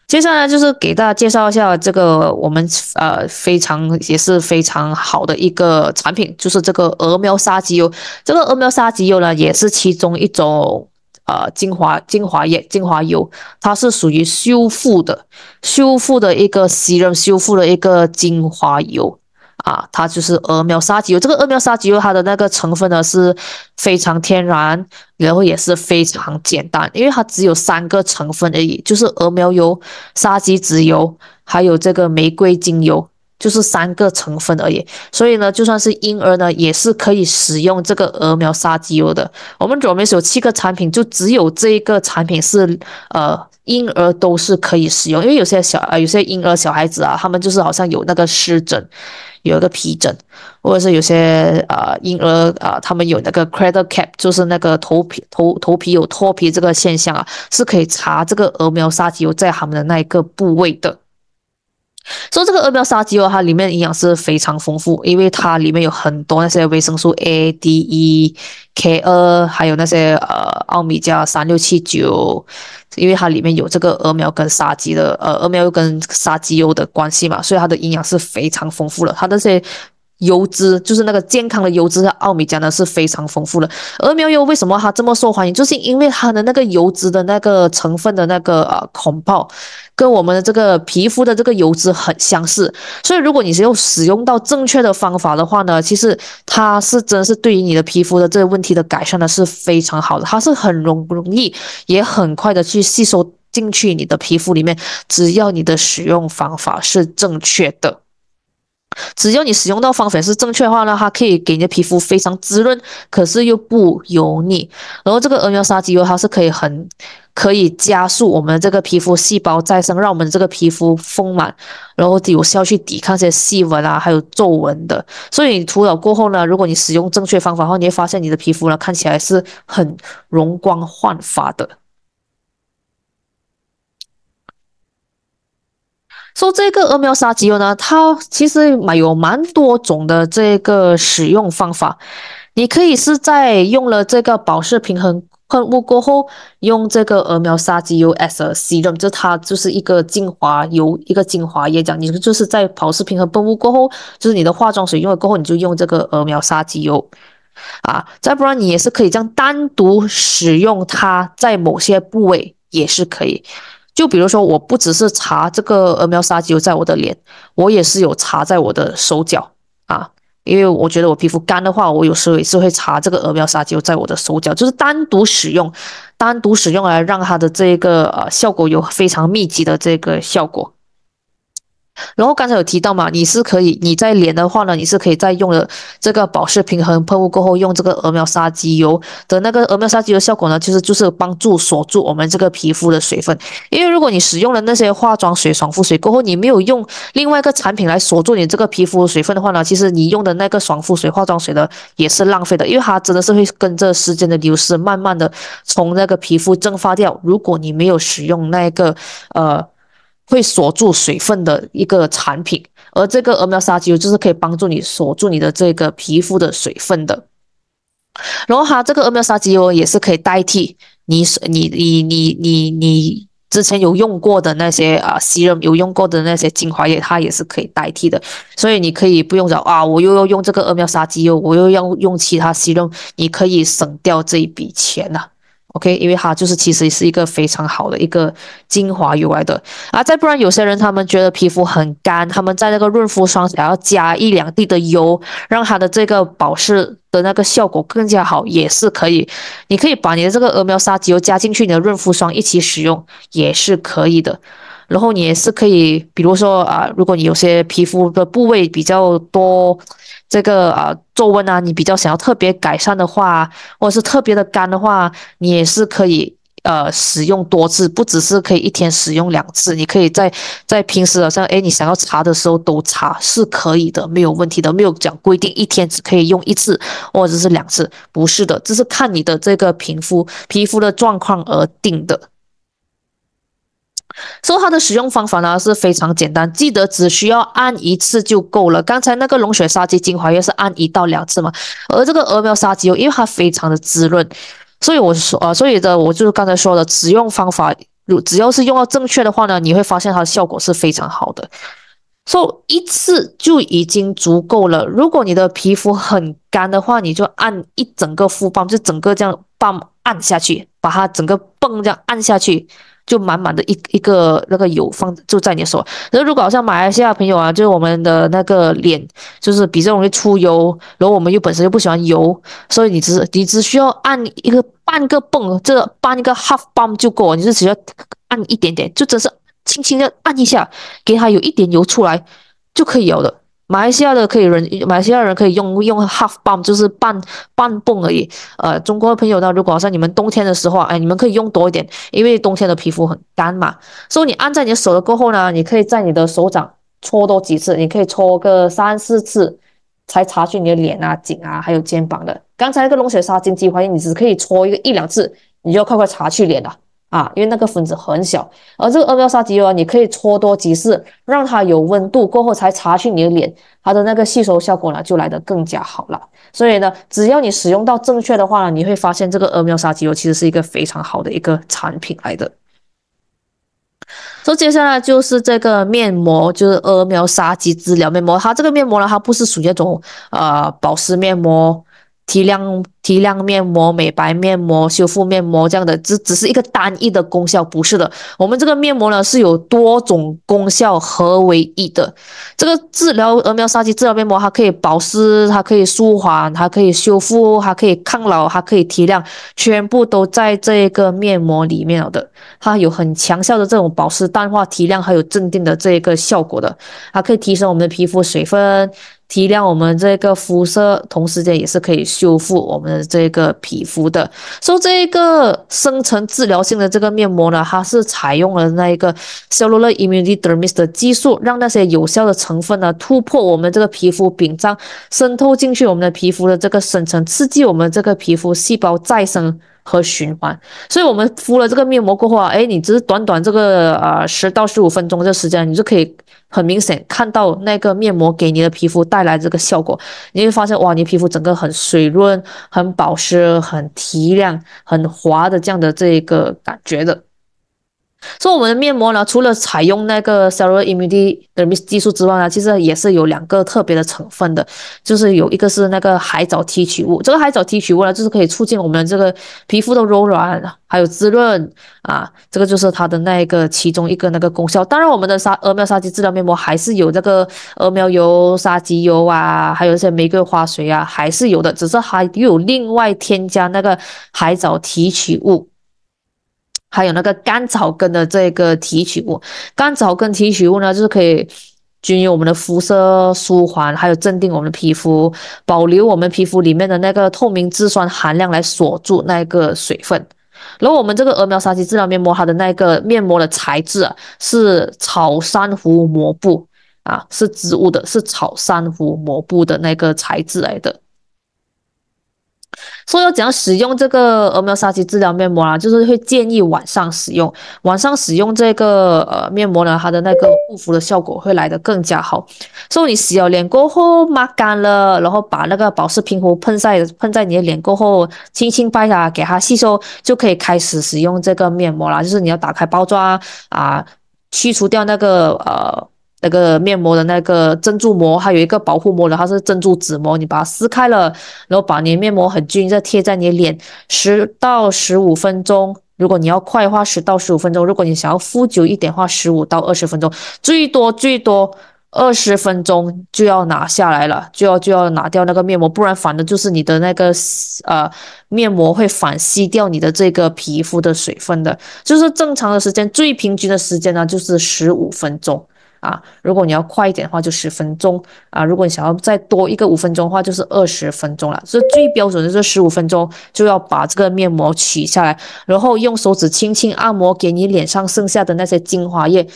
接下来就是给大家介绍一下这个我们呃非常也是非常好的一个产品，就是这个鹅苗沙棘油。这个鹅苗沙棘油呢，也是其中一种。呃，精华精华液、精华油，它是属于修复的、修复的一个洗润、修复的一个精华油啊，它就是鹅苗沙棘油。这个鹅苗沙棘油它的那个成分呢是非常天然，然后也是非常简单，因为它只有三个成分而已，就是鹅苗油、沙棘籽油，还有这个玫瑰精油。就是三个成分而已，所以呢，就算是婴儿呢，也是可以使用这个鹅苗沙棘油的。我们左边是有七个产品，就只有这一个产品是呃婴儿都是可以使用，因为有些小呃有些婴儿小孩子啊，他们就是好像有那个湿疹，有一个皮疹，或者是有些呃婴儿啊，他们有那个 cradle cap，就是那个头皮头头皮有脱皮这个现象啊，是可以查这个鹅苗沙棘油在他们的那一个部位的。所以这个鹅苗沙棘油，它里面营养是非常丰富，因为它里面有很多那些维生素 A、D、E、K 二，还有那些呃奥米加三六七九，因为它里面有这个鹅苗跟沙棘的呃鹅苗又跟沙棘油的关系嘛，所以它的营养是非常丰富的，它这些。油脂就是那个健康的油脂，奥米加呢是非常丰富的。鹅苗油为什么它这么受欢迎？就是因为它的那个油脂的那个成分的那个呃孔泡，跟我们的这个皮肤的这个油脂很相似。所以如果你是用使用到正确的方法的话呢，其实它是真是对于你的皮肤的这个问题的改善呢是非常好的。它是很容容易也很快的去吸收进去你的皮肤里面，只要你的使用方法是正确的。只要你使用到方法是正确的话呢，它可以给你的皮肤非常滋润，可是又不油腻。然后这个鹅苗沙棘油它是可以很可以加速我们这个皮肤细胞再生，让我们这个皮肤丰满，然后有效去抵抗这些细纹啊，还有皱纹的。所以你涂了过后呢，如果你使用正确方法后，你会发现你的皮肤呢看起来是很容光焕发的。说这个鹅苗沙棘油呢，它其实蛮有蛮多种的这个使用方法。你可以是在用了这个保湿平衡喷雾过后，用这个鹅苗沙棘油 as a serum，就它就是一个精华油，一个精华液。讲你就是在保湿平衡喷雾过后，就是你的化妆水用了过后，你就用这个鹅苗沙棘油啊。再不然你也是可以这样单独使用它，在某些部位也是可以。就比如说，我不只是擦这个鹅苗沙棘油在我的脸，我也是有擦在我的手脚啊，因为我觉得我皮肤干的话，我有时候也是会擦这个鹅苗沙棘油在我的手脚，就是单独使用，单独使用来让它的这个呃效果有非常密集的这个效果。然后刚才有提到嘛，你是可以你在脸的话呢，你是可以在用了这个保湿平衡喷雾过后，用这个鹅苗沙棘油的那个鹅苗沙棘油效果呢，其实就是帮助锁住我们这个皮肤的水分。因为如果你使用了那些化妆水、爽肤水过后，你没有用另外一个产品来锁住你这个皮肤水分的话呢，其实你用的那个爽肤水、化妆水呢也是浪费的，因为它真的是会跟着时间的流失，慢慢的从那个皮肤蒸发掉。如果你没有使用那个呃。会锁住水分的一个产品，而这个鹅苗沙棘油就是可以帮助你锁住你的这个皮肤的水分的。然后它这个鹅苗沙棘油也是可以代替你你你你你你之前有用过的那些啊，洗润有用过的那些精华液，它也是可以代替的。所以你可以不用找啊，我又要用这个鹅苗沙棘油，我又要用其他洗润，你可以省掉这一笔钱呐。OK，因为它就是其实是一个非常好的一个精华油来的啊。再不然，有些人他们觉得皮肤很干，他们在那个润肤霜想要加一两滴的油，让它的这个保湿的那个效果更加好，也是可以。你可以把你的这个鹅苗沙棘油加进去你的润肤霜一起使用，也是可以的。然后你也是可以，比如说啊，如果你有些皮肤的部位比较多。这个啊皱纹啊，你比较想要特别改善的话，或者是特别的干的话，你也是可以呃使用多次，不只是可以一天使用两次，你可以在在平时好像哎你想要擦的时候都擦是可以的，没有问题的，没有讲规定一天只可以用一次或者是两次，不是的，这是看你的这个皮肤皮肤的状况而定的。所以它的使用方法呢是非常简单，记得只需要按一次就够了。刚才那个龙血沙棘精华液是按一到两次嘛，而这个鹅苗沙棘油因为它非常的滋润，所以我说啊，所以的我就是刚才说的使用方法，如只要是用到正确的话呢，你会发现它的效果是非常好的。所以一次就已经足够了。如果你的皮肤很干的话，你就按一整个敷棒，就整个这样棒按下去，把它整个泵这样按下去。就满满的一一个那个油放就在你的手。那如果好像马来西亚朋友啊，就是我们的那个脸就是比较容易出油，然后我们又本身又不喜欢油，所以你只你只需要按一个半个泵，这半个 half pump 就够，你是只要按一点点，就只是轻轻的按一下，给它有一点油出来就可以有了。马来西亚的可以人，马来西亚人可以用用 half pump，就是半半泵而已。呃，中国的朋友呢，如果像你们冬天的时候，哎，你们可以用多一点，因为冬天的皮肤很干嘛。所以你按在你的手了过后呢，你可以在你的手掌搓多几次，你可以搓个三四次，才擦去你的脸啊、颈啊，还有肩膀的。刚才那个龙血杀精激活液，你只可以搓一个一两次，你就要快快擦去脸了。啊，因为那个分子很小，而这个阿喵沙棘油啊，你可以搓多几次，让它有温度过后才擦去你的脸，它的那个吸收效果呢就来得更加好了。所以呢，只要你使用到正确的话呢，你会发现这个阿喵沙棘油其实是一个非常好的一个产品来的。所以接下来就是这个面膜，就是阿喵沙棘治疗面膜。它这个面膜呢，它不是属于那种呃保湿面膜。提亮提亮面膜、美白面膜、修复面膜这样的，只只是一个单一的功效，不是的。我们这个面膜呢是有多种功效合为一的。这个治疗鹅苗沙棘治疗面膜，它可以保湿，它可以舒缓，它可以修复，它可以抗老，它可以提亮，全部都在这个面膜里面了的。它有很强效的这种保湿、淡化、提亮，还有镇定的这一个效果的。它可以提升我们的皮肤水分。提亮我们这个肤色，同时间也是可以修复我们的这个皮肤的。所以这个深层治疗性的这个面膜呢，它是采用了那一个 cellular immunity dermis 的技术，让那些有效的成分呢突破我们这个皮肤屏障，渗透进去我们的皮肤的这个深层，刺激我们这个皮肤细胞再生。和循环，所以我们敷了这个面膜过后啊，哎，你只是短短这个呃十到十五分钟这时间，你就可以很明显看到那个面膜给你的皮肤带来这个效果，你会发现哇，你皮肤整个很水润、很保湿、很提亮、很滑的这样的这一个感觉的。所以我们的面膜呢，除了采用那个 cellular immunity 的技术之外呢，其实也是有两个特别的成分的，就是有一个是那个海藻提取物。这个海藻提取物呢，就是可以促进我们这个皮肤的柔软还有滋润啊，这个就是它的那个其中一个那个功效。当然，我们的沙鹅苗沙棘治疗面膜还是有这个鹅苗油、沙棘油啊，还有一些玫瑰花水啊，还是有的，只是还又有另外添加那个海藻提取物。还有那个甘草根的这个提取物，甘草根提取物呢，就是可以均匀我们的肤色、舒缓，还有镇定我们的皮肤，保留我们皮肤里面的那个透明质酸含量来锁住那个水分。然后我们这个鹅苗沙棘治疗面膜，它的那个面膜的材质啊，是草珊瑚膜布啊，是植物的，是草珊瑚膜布的那个材质来的。所以要怎样使用这个鹅苗沙棘治疗面膜啊？就是会建议晚上使用，晚上使用这个呃面膜呢，它的那个护肤的效果会来得更加好。所以你洗了脸过后抹干了，然后把那个保湿喷壶喷在喷在你的脸过后，轻轻拍它，给它吸收，就可以开始使用这个面膜啦。就是你要打开包装啊，去除掉那个呃。那个面膜的那个珍珠膜，还有一个保护膜的，它是珍珠纸膜，你把它撕开了，然后把你面膜很均匀的贴在你脸，十到十五分钟。如果你要快的话，十到十五分钟；如果你想要敷久一点的话，十五到二十分钟，最多最多二十分钟就要拿下来了，就要就要拿掉那个面膜，不然反的就是你的那个呃面膜会反吸掉你的这个皮肤的水分的。就是正常的时间，最平均的时间呢，就是十五分钟。啊，如果你要快一点的话，就十分钟啊；如果你想要再多一个五分钟的话，就是二十分钟了。所以最标准的是十五分钟，就要把这个面膜取下来，然后用手指轻轻按摩，给你脸上剩下的那些精华液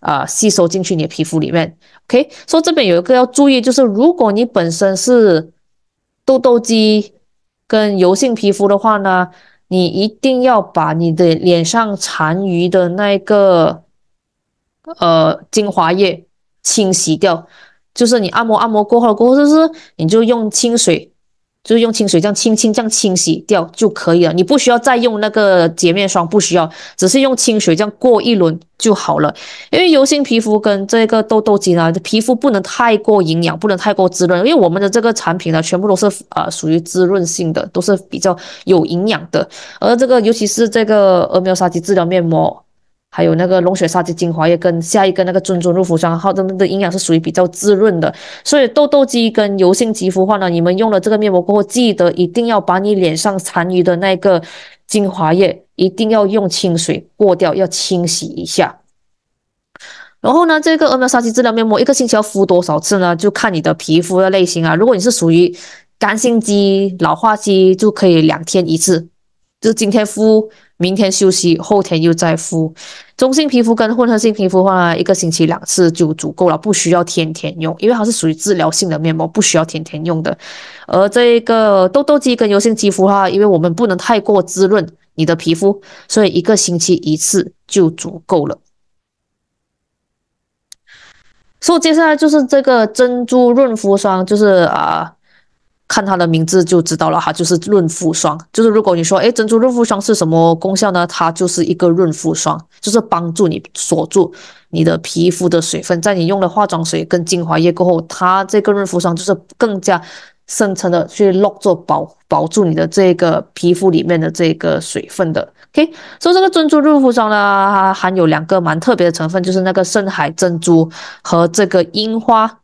啊吸收进去你的皮肤里面。OK，说这边有一个要注意，就是如果你本身是痘痘肌跟油性皮肤的话呢，你一定要把你的脸上残余的那个。呃，精华液清洗掉，就是你按摩按摩过后，过后就是你就用清水，就是用清水这样轻轻这样清洗掉就可以了。你不需要再用那个洁面霜，不需要，只是用清水这样过一轮就好了。因为油性皮肤跟这个痘痘肌呢，皮肤不能太过营养，不能太过滋润。因为我们的这个产品呢，全部都是呃属于滋润性的，都是比较有营养的。而这个尤其是这个鹅苗沙棘治疗面膜。还有那个龙血沙棘精华液跟下一个那个珍珠润肤霜，它的的营养是属于比较滋润的。所以痘痘肌跟油性肌肤话呢，你们用了这个面膜过后，记得一定要把你脸上残余的那个精华液一定要用清水过掉，要清洗一下。然后呢，这个欧美沙棘治疗面膜一个星期要敷多少次呢？就看你的皮肤的类型啊。如果你是属于干性肌、老化肌，就可以两天一次，就今天敷。明天休息，后天又再敷。中性皮肤跟混合性皮肤的话，一个星期两次就足够了，不需要天天用，因为它是属于治疗性的面膜，不需要天天用的。而这个痘痘肌跟油性肌肤的话，因为我们不能太过滋润你的皮肤，所以一个星期一次就足够了。所以接下来就是这个珍珠润肤霜，就是啊。看它的名字就知道了，它就是润肤霜。就是如果你说，哎，珍珠润肤霜是什么功效呢？它就是一个润肤霜，就是帮助你锁住你的皮肤的水分。在你用了化妆水跟精华液过后，它这个润肤霜就是更加深层的去 lock 住保保住你的这个皮肤里面的这个水分的。OK，所以这个珍珠润肤霜呢，它含有两个蛮特别的成分，就是那个深海珍珠和这个樱花。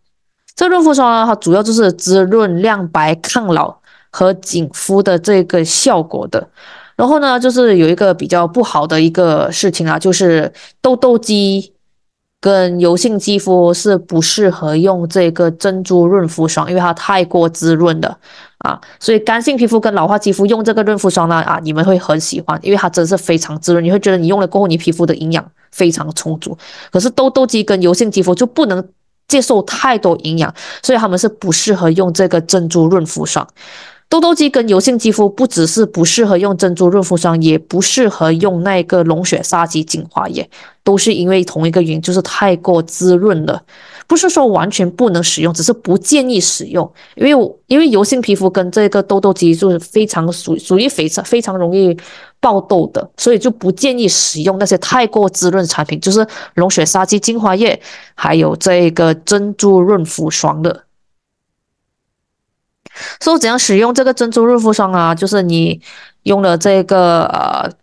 这润肤霜呢，它主要就是滋润、亮白、抗老和紧肤的这个效果的。然后呢，就是有一个比较不好的一个事情啊，就是痘痘肌跟油性肌肤是不适合用这个珍珠润肤霜，因为它太过滋润了啊。所以干性皮肤跟老化肌肤用这个润肤霜呢，啊，你们会很喜欢，因为它真是非常滋润，你会觉得你用了过后，你皮肤的营养非常充足。可是痘痘肌跟油性肌肤就不能。接受太多营养，所以他们是不适合用这个珍珠润肤霜。痘痘肌跟油性肌肤不只是不适合用珍珠润肤霜，也不适合用那个龙血沙棘精华液，都是因为同一个原因，就是太过滋润了。不是说完全不能使用，只是不建议使用，因为因为油性皮肤跟这个痘痘肌就是非常属属于非常非常容易爆痘的，所以就不建议使用那些太过滋润产品，就是龙血沙棘精华液，还有这个珍珠润肤霜的。所以怎样使用这个珍珠润肤霜啊？就是你用了这个呃。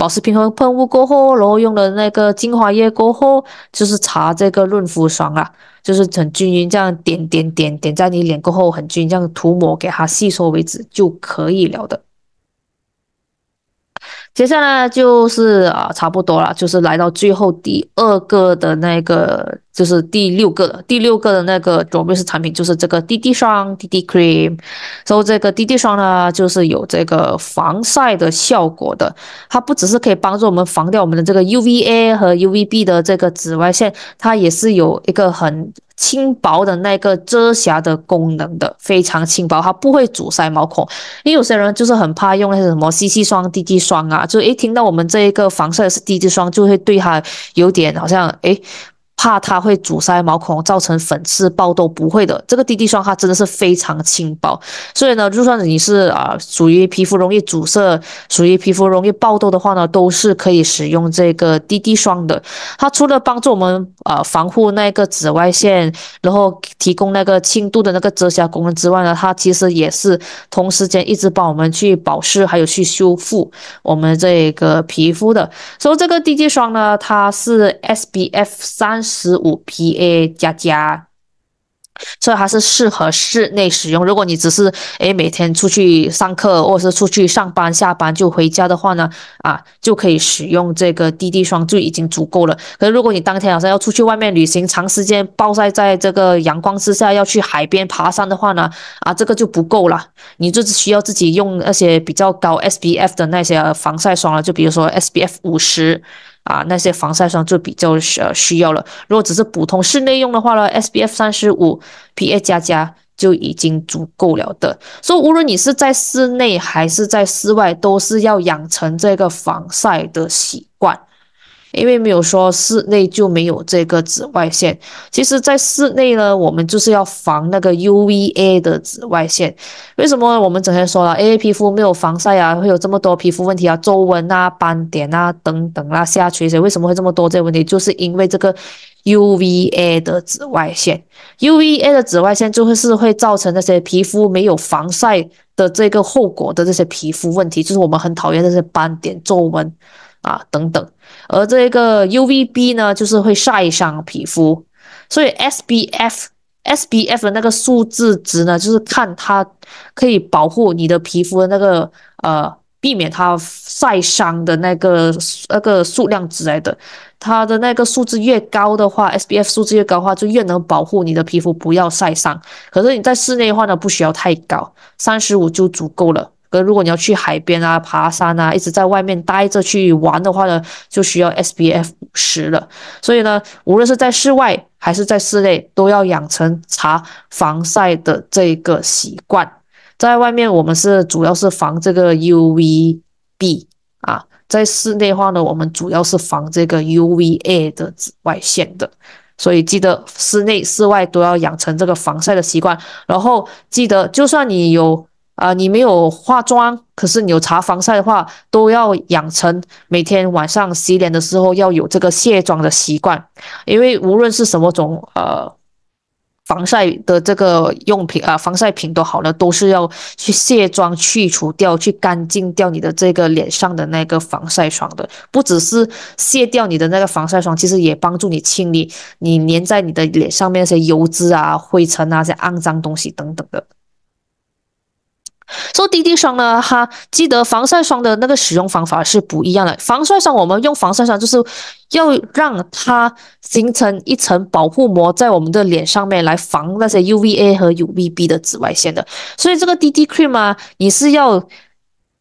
保湿平衡喷雾过后，然后用了那个精华液过后，就是擦这个润肤霜啊，就是很均匀，这样点点点点在你脸过后，很均匀，这样涂抹给它吸收为止就可以了的。接下来就是啊，差不多了，就是来到最后第二个的那个，就是第六个的第六个的那个主面式产品，就是这个滴滴霜滴滴 cream。所以这个滴滴霜呢，就是有这个防晒的效果的，它不只是可以帮助我们防掉我们的这个 UVA 和 UVB 的这个紫外线，它也是有一个很。轻薄的那个遮瑕的功能的，非常轻薄，它不会阻塞毛孔。因为有些人就是很怕用那些什么 CC 霜、滴滴霜啊，就一听到我们这一个防晒是滴滴霜，就会对它有点好像诶。怕它会阻塞毛孔，造成粉刺、爆痘，不会的。这个滴滴霜它真的是非常轻薄，所以呢，就算你是啊属于皮肤容易阻塞、属于皮肤容易爆痘的话呢，都是可以使用这个滴滴霜的。它除了帮助我们啊防护那个紫外线，然后提供那个轻度的那个遮瑕功能之外呢，它其实也是同时间一直帮我们去保湿，还有去修复我们这个皮肤的。所以这个滴滴霜呢，它是 SPF 三。十五 PA 加加，所以它是适合室内使用。如果你只是诶每天出去上课，或者是出去上班下班就回家的话呢，啊就可以使用这个滴滴霜就已经足够了。可是如果你当天晚上要出去外面旅行，长时间暴晒在这个阳光之下，要去海边爬山的话呢，啊这个就不够了。你就是需要自己用那些比较高 SPF 的那些防晒霜了，就比如说 SPF 五十。啊，那些防晒霜就比较呃需要了。如果只是普通室内用的话呢，SPF 三十五 PA 加加就已经足够了的。所以无论你是在室内还是在室外，都是要养成这个防晒的习惯。因为没有说室内就没有这个紫外线，其实，在室内呢，我们就是要防那个 UVA 的紫外线。为什么我们整天说了，A 皮肤没有防晒啊，会有这么多皮肤问题啊，皱纹啊、斑点啊等等啊、下垂些为什么会这么多这些问题？就是因为这个 UVA 的紫外线，UVA 的紫外线就会是会造成那些皮肤没有防晒的这个后果的这些皮肤问题，就是我们很讨厌这些斑点、皱纹。啊，等等，而这个 UVB 呢，就是会晒伤皮肤。所以 SBF SBF 的那个数字值呢，就是看它可以保护你的皮肤的那个呃，避免它晒伤的那个那个数量值来的。它的那个数字越高的话，SBF 数字越高的话，就越能保护你的皮肤不要晒伤。可是你在室内的话呢，不需要太高，三十五就足够了。跟如果你要去海边啊、爬山啊，一直在外面待着去玩的话呢，就需要 SBF 五十了。所以呢，无论是在室外还是在室内，都要养成擦防晒的这个习惯。在外面，我们是主要是防这个 UVB 啊；在室内的话呢，我们主要是防这个 UVA 的紫外线的。所以记得室内、室外都要养成这个防晒的习惯。然后记得，就算你有。啊，你没有化妆，可是你有擦防晒的话，都要养成每天晚上洗脸的时候要有这个卸妆的习惯。因为无论是什么种呃防晒的这个用品啊，防晒品都好了，都是要去卸妆、去除掉、去干净掉你的这个脸上的那个防晒霜的。不只是卸掉你的那个防晒霜，其实也帮助你清理你粘在你的脸上面那些油脂啊、灰尘啊、这些肮脏东西等等的。说滴滴霜呢，哈，记得防晒霜的那个使用方法是不一样的。防晒霜我们用防晒霜就是要让它形成一层保护膜在我们的脸上面，来防那些 UVA 和 UVB 的紫外线的。所以这个滴滴 cream 啊，你是要。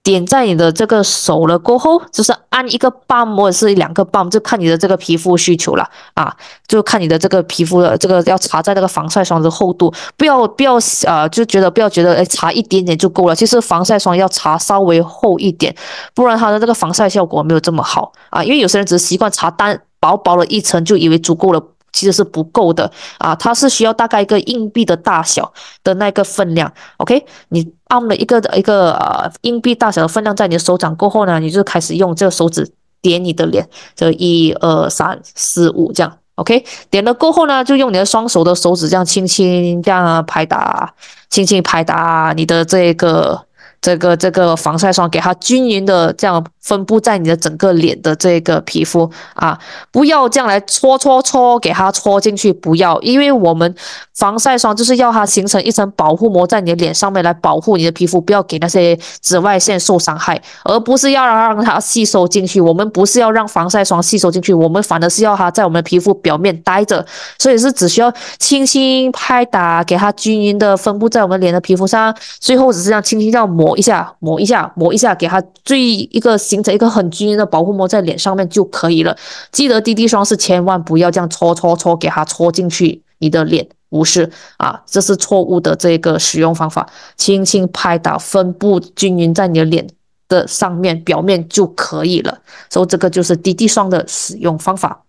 点在你的这个手了过后，就是按一个棒或者是两个棒，就看你的这个皮肤需求了。啊，就看你的这个皮肤的这个要擦在那个防晒霜的厚度，不要不要呃就觉得不要觉得哎擦一点点就够了，其实防晒霜要擦稍微厚一点，不然它的这个防晒效果没有这么好。啊，因为有些人只是习惯擦单薄薄的一层就以为足够了。其实是不够的啊，它是需要大概一个硬币的大小的那个分量。OK，你按了一个一个呃硬币大小的分量在你的手掌过后呢，你就开始用这个手指点你的脸，这一二三四五这样。OK，点了过后呢，就用你的双手的手指这样轻轻这样拍打，轻轻拍打你的这个。这个这个防晒霜给它均匀的这样分布在你的整个脸的这个皮肤啊，不要这样来搓搓搓给它搓进去，不要，因为我们防晒霜就是要它形成一层保护膜在你的脸上面来保护你的皮肤，不要给那些紫外线受伤害，而不是要让它吸收进去。我们不是要让防晒霜吸收进去，我们反而是要它在我们的皮肤表面待着，所以是只需要轻轻拍打，给它均匀的分布在我们脸的皮肤上，最后只是这样轻轻这样抹。一下，抹一下，抹一下，给它最一个形成一个很均匀的保护膜在脸上面就可以了。记得滴滴霜是千万不要这样搓搓搓，给它搓进去你的脸，不是啊，这是错误的这个使用方法。轻轻拍打，分布均匀在你的脸的上面表面就可以了。所以这个就是滴滴霜的使用方法。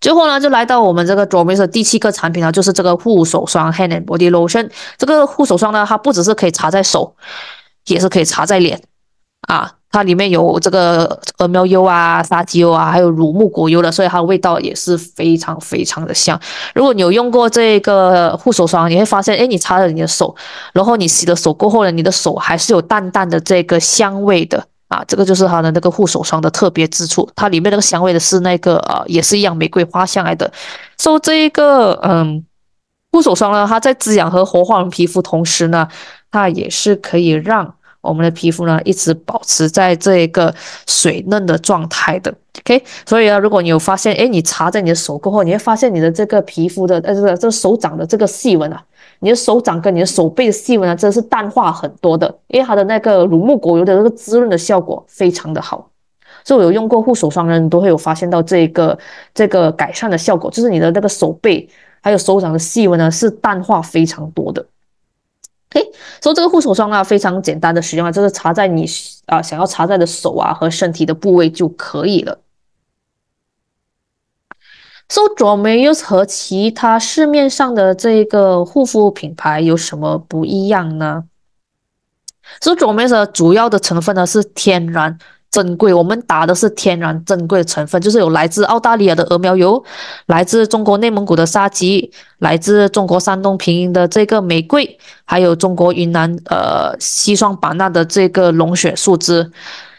最后呢，就来到我们这个 d r o m e s 的第七个产品呢，就是这个护手霜 Hand and Body Lotion。这个护手霜呢，它不只是可以擦在手，也是可以擦在脸啊。它里面有这个鹅苗油啊、沙棘油啊，还有乳木果油的，所以它的味道也是非常非常的香。如果你有用过这个护手霜，你会发现，哎，你擦了你的手，然后你洗了手过后呢，你的手还是有淡淡的这个香味的。啊，这个就是它的那个护手霜的特别之处，它里面那个香味的是那个呃，也是一样玫瑰花香来的。说这一个嗯，护手霜呢，它在滋养和活化我们皮肤同时呢，它也是可以让我们的皮肤呢一直保持在这一个水嫩的状态的。OK，所以呢，如果你有发现，哎，你擦在你的手过后，你会发现你的这个皮肤的呃这个这个手掌的这个细纹啊。你的手掌跟你的手背的细纹啊，真的是淡化很多的，因为它的那个乳木果油的那个滋润的效果非常的好，所以我有用过护手霜的人都会有发现到这个这个改善的效果，就是你的那个手背还有手掌的细纹呢是淡化非常多的。OK，所以这个护手霜啊非常简单的使用啊，就是擦在你啊想要擦在的手啊和身体的部位就可以了。So Dromio 和其他市面上的这个护肤品牌有什么不一样呢？So Dromio 的主要的成分呢是天然珍贵，我们打的是天然珍贵的成分，就是有来自澳大利亚的鹅苗油，来自中国内蒙古的沙棘，来自中国山东平阴的这个玫瑰，还有中国云南呃西双版纳的这个龙血树枝。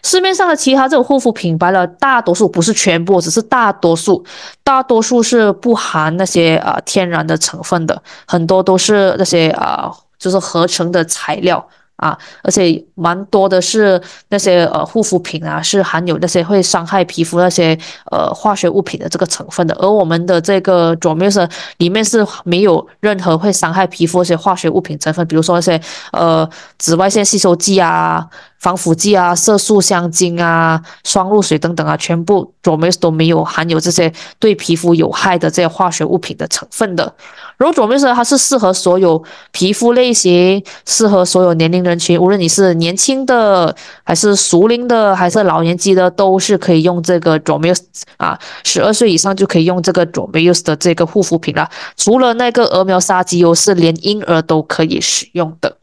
市面上的其他这种护肤品牌呢，大多数不是全部，只是大多数，大多数是不含那些呃天然的成分的，很多都是那些啊就是合成的材料。啊，而且蛮多的是那些呃护肤品啊，是含有那些会伤害皮肤那些呃化学物品的这个成分的，而我们的这个 d r o m s 里面是没有任何会伤害皮肤那些化学物品成分，比如说那些呃紫外线吸收剂啊、防腐剂啊、色素香精啊、双露水等等啊，全部 d r o m u s 都没有含有这些对皮肤有害的这些化学物品的成分的。然后 d r o m u s 它是适合所有皮肤类型，适合所有年龄。人群，无论你是年轻的，还是熟龄的，还是老年肌的，都是可以用这个 d r o m u s 啊，十二岁以上就可以用这个 d r o m u s 的这个护肤品了。除了那个鹅苗沙棘油是连婴儿都可以使用的。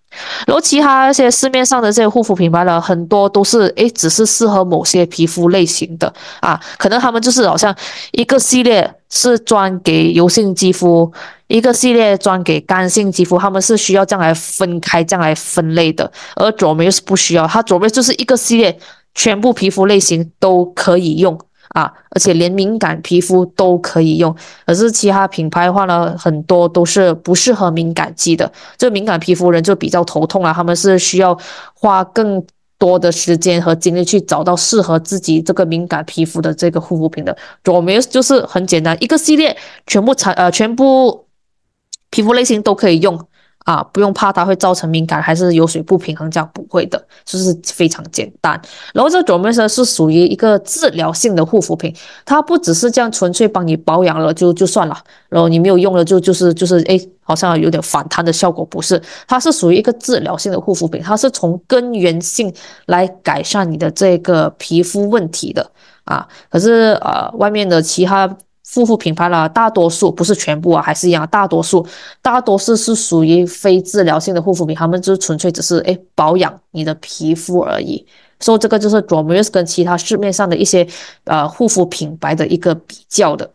然后其他那些市面上的这些护肤品牌呢，很多都是诶，只是适合某些皮肤类型的啊，可能他们就是好像一个系列是专给油性肌肤，一个系列专给干性肌肤，他们是需要这样来分开、这样来分类的，而左面是不需要，它左边就是一个系列，全部皮肤类型都可以用。啊，而且连敏感皮肤都可以用，可是其他品牌的话呢，很多都是不适合敏感肌的，就敏感皮肤人就比较头痛了，他们是需要花更多的时间和精力去找到适合自己这个敏感皮肤的这个护肤品的。我们就是很简单，一个系列全部产呃全部皮肤类型都可以用。啊，不用怕它会造成敏感还是油水不平衡，这样不会的，就是非常简单。然后这个 Dermis 是属于一个治疗性的护肤品，它不只是这样纯粹帮你保养了就就算了，然后你没有用了就就是就是哎，好像有点反弹的效果，不是？它是属于一个治疗性的护肤品，它是从根源性来改善你的这个皮肤问题的啊。可是呃，外面的其他。护肤品牌啦，大多数不是全部啊，还是一样，大多数，大多数是属于非治疗性的护肤品，他们就纯粹只是诶保养你的皮肤而已。所以这个就是 Dromius 跟其他市面上的一些呃护肤品牌的一个比较的。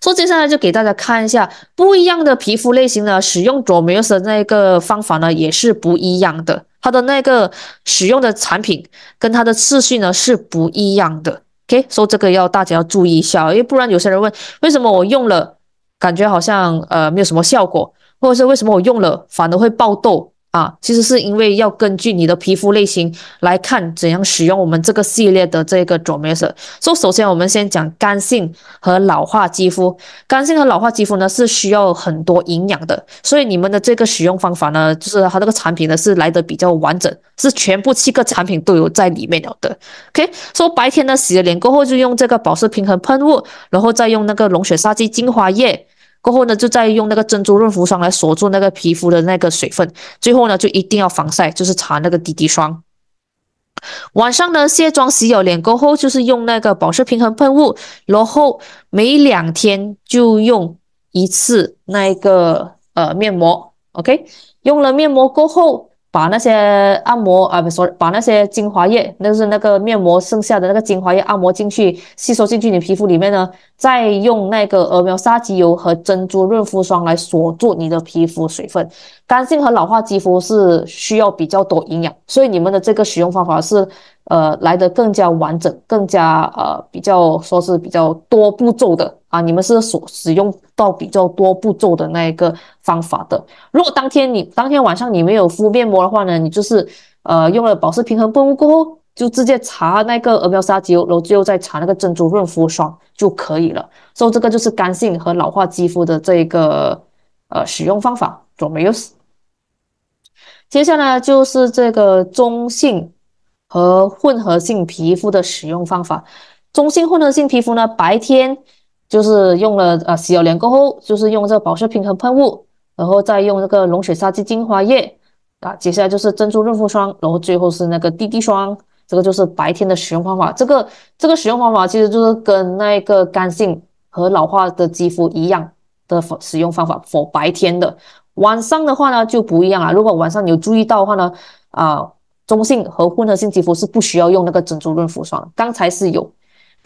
所以接下来就给大家看一下不一样的皮肤类型呢，使用 Dromius 的那个方法呢也是不一样的，它的那个使用的产品跟它的次序呢是不一样的。OK，所以这个要大家要注意一下，因为不然有些人问，为什么我用了感觉好像呃没有什么效果，或者是为什么我用了反而会爆痘？啊，其实是因为要根据你的皮肤类型来看怎样使用我们这个系列的这个 d r o m e s 所以首先我们先讲干性和老化肌肤。干性和老化肌肤呢是需要很多营养的，所以你们的这个使用方法呢，就是它这个产品呢是来的比较完整，是全部七个产品都有在里面了的。OK，说白天呢洗了脸过后就用这个保湿平衡喷雾，然后再用那个龙血沙棘精华液。过后呢，就再用那个珍珠润肤霜来锁住那个皮肤的那个水分。最后呢，就一定要防晒，就是擦那个滴滴霜。晚上呢，卸妆洗好脸过后，就是用那个保湿平衡喷雾，然后每两天就用一次那个呃面膜。OK，用了面膜过后。把那些按摩啊，不说把那些精华液，那是那个面膜剩下的那个精华液按摩进去，吸收进去你皮肤里面呢，再用那个鹅苗沙棘油和珍珠润肤霜来锁住你的皮肤水分。干性和老化肌肤是需要比较多营养，所以你们的这个使用方法是呃来的更加完整，更加呃比较说是比较多步骤的啊，你们是所使用到比较多步骤的那一个方法的。如果当天你当天晚上你没有敷面膜的话呢，你就是呃用了保湿平衡喷雾过后，就直接擦那个鹅苗沙棘油，然后最后再擦那个珍珠润肤霜就可以了。所以这个就是干性和老化肌肤的这个呃使用方法，做没有死。接下来就是这个中性和混合性皮肤的使用方法。中性混合性皮肤呢，白天就是用了啊洗了脸过后，就是用这个保湿平衡喷雾，然后再用那个龙血沙棘精华液啊。接下来就是珍珠润肤霜，然后最后是那个滴滴霜。这个就是白天的使用方法。这个这个使用方法其实就是跟那个干性和老化的肌肤一样的使用方法，for 白天的。晚上的话呢就不一样了。如果晚上有注意到的话呢，啊，中性和混合性肌肤是不需要用那个珍珠润肤霜，刚才是有，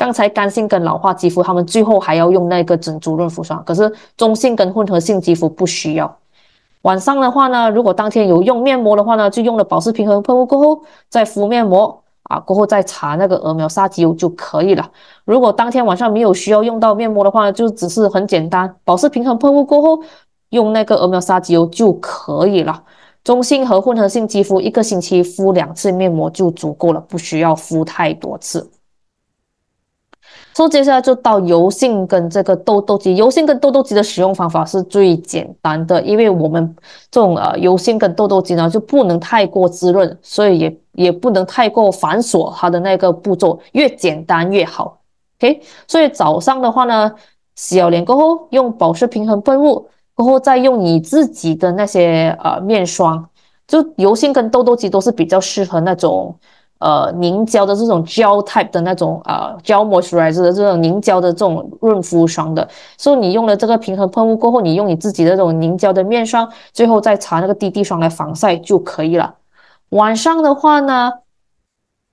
刚才干性跟老化肌肤他们最后还要用那个珍珠润肤霜，可是中性跟混合性肌肤不需要。晚上的话呢，如果当天有用面膜的话呢，就用了保湿平衡喷雾过后再敷面膜啊，过后再擦那个鹅苗沙肌油就可以了。如果当天晚上没有需要用到面膜的话，就只是很简单，保湿平衡喷雾过后用那个鹅苗沙肌油就可以了。中性和混合性肌肤一个星期敷两次面膜就足够了，不需要敷太多次。所以接下来就到油性跟这个痘痘肌，油性跟痘痘肌的使用方法是最简单的，因为我们这种呃油性跟痘痘肌呢就不能太过滋润，所以也也不能太过繁琐，它的那个步骤越简单越好。OK，所以早上的话呢，洗了脸过后用保湿平衡喷雾。过后再用你自己的那些呃面霜，就油性跟痘痘肌都是比较适合那种呃凝胶的这种胶 type 的那种呃胶 moisturizer 的这种凝胶的这种润肤霜的。所以你用了这个平衡喷雾过后，你用你自己的这种凝胶的面霜，最后再擦那个滴滴霜来防晒就可以了。晚上的话呢，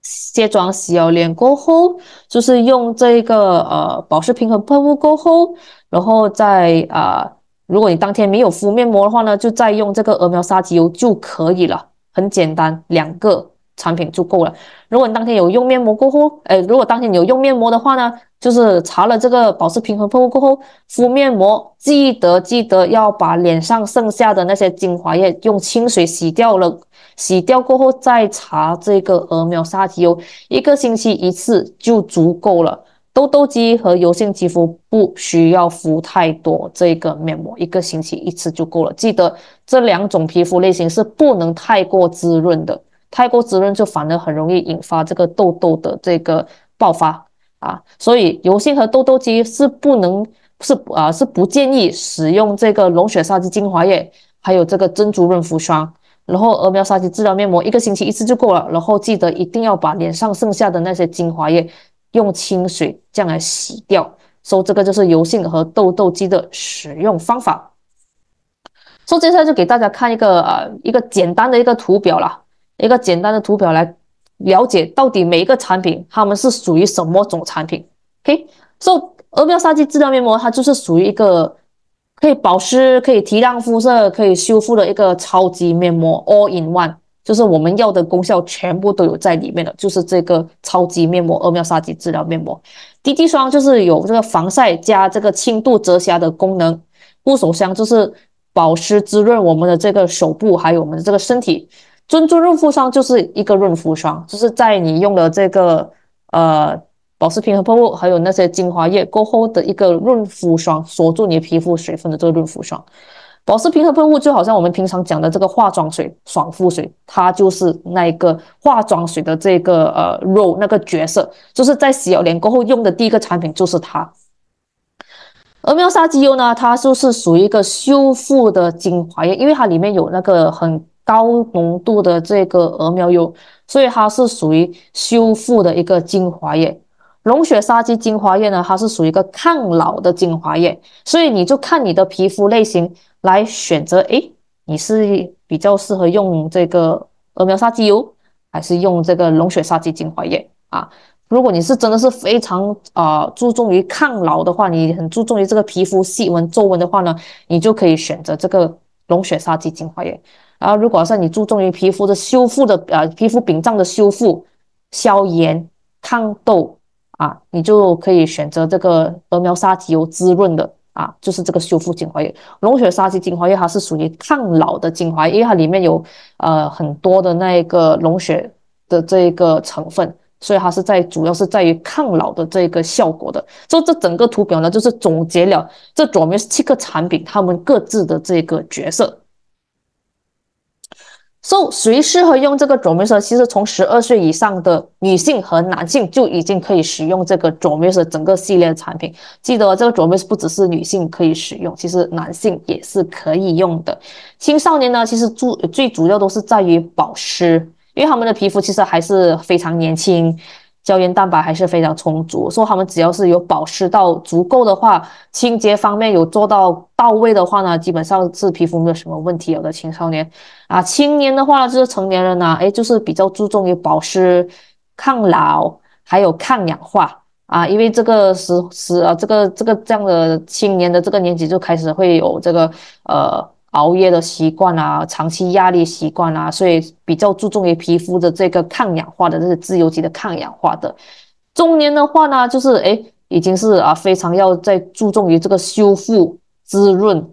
卸妆洗完脸过后，就是用这个呃保湿平衡喷雾过后，然后再啊。如果你当天没有敷面膜的话呢，就再用这个鹅苗沙棘油就可以了，很简单，两个产品就够了。如果你当天有用面膜过后，哎，如果当天有用面膜的话呢，就是擦了这个保湿平衡喷雾过后敷面膜，记得记得要把脸上剩下的那些精华液用清水洗掉了，洗掉过后再擦这个鹅苗沙肌油，一个星期一次就足够了。痘痘肌和油性肌肤不需要敷太多这个面膜，一个星期一次就够了。记得这两种皮肤类型是不能太过滋润的，太过滋润就反而很容易引发这个痘痘的这个爆发啊。所以油性和痘痘肌是不能是啊是不建议使用这个龙血沙棘精华液，还有这个珍珠润肤霜，然后鹅苗沙棘治疗面膜一个星期一次就够了。然后记得一定要把脸上剩下的那些精华液。用清水这样来洗掉，所以这个就是油性和痘痘肌的使用方法。所以接下来就给大家看一个呃一个简单的一个图表啦，一个简单的图表来了解到底每一个产品它们是属于什么种产品。OK，所以鹅苗沙棘治疗面膜它就是属于一个可以保湿、可以提亮肤色、可以修复的一个超级面膜，All in One。就是我们要的功效全部都有在里面的，就是这个超级面膜二妙沙棘治疗面膜，滴滴霜就是有这个防晒加这个轻度遮瑕的功能，护手霜就是保湿滋润我们的这个手部还有我们的这个身体，珍珠润肤霜就是一个润肤霜，就是在你用了这个呃保湿平衡喷雾还有那些精华液过后的一个润肤霜，锁住你皮肤水分的这个润肤霜。保湿平衡喷雾就好像我们平常讲的这个化妆水、爽肤水，它就是那一个化妆水的这个呃 role 那个角色，就是在洗了脸过后用的第一个产品就是它。鹅苗沙肌油呢，它就是属于一个修复的精华液，因为它里面有那个很高浓度的这个鹅苗油，所以它是属于修复的一个精华液。龙血沙棘精华液呢，它是属于一个抗老的精华液，所以你就看你的皮肤类型。来选择，诶，你是比较适合用这个鹅苗沙棘油，还是用这个龙血沙棘精华液啊？如果你是真的是非常啊注重于抗老的话，你很注重于这个皮肤细纹皱纹的话呢，你就可以选择这个龙血沙棘精华液。然后，如果是你注重于皮肤的修复的啊，皮肤屏障的修复、消炎、抗痘啊，你就可以选择这个鹅苗沙棘油滋润的。啊，就是这个修复精华液，龙血沙棘精华液，它是属于抗老的精华，因为它里面有呃很多的那一个龙血的这个成分，所以它是在主要是在于抗老的这个效果的。所以这整个图表呢，就是总结了这左面七个产品它们各自的这个角色。So，谁适合用这个左美色？其实从十二岁以上的女性和男性就已经可以使用这个左美色整个系列的产品。记得这个左美色不只是女性可以使用，其实男性也是可以用的。青少年呢，其实主最主要都是在于保湿，因为他们的皮肤其实还是非常年轻。胶原蛋白还是非常充足，所以他们只要是有保湿到足够的话，清洁方面有做到到位的话呢，基本上是皮肤没有什么问题。有的青少年啊，青年的话就是成年人呢，哎，就是比较注重于保湿、抗老还有抗氧化啊，因为这个时时啊，这个这个这样的青年的这个年纪就开始会有这个呃。熬夜的习惯啊，长期压力习惯啊，所以比较注重于皮肤的这个抗氧化的，这是自由基的抗氧化的。中年的话呢，就是哎，已经是啊，非常要在注重于这个修复、滋润，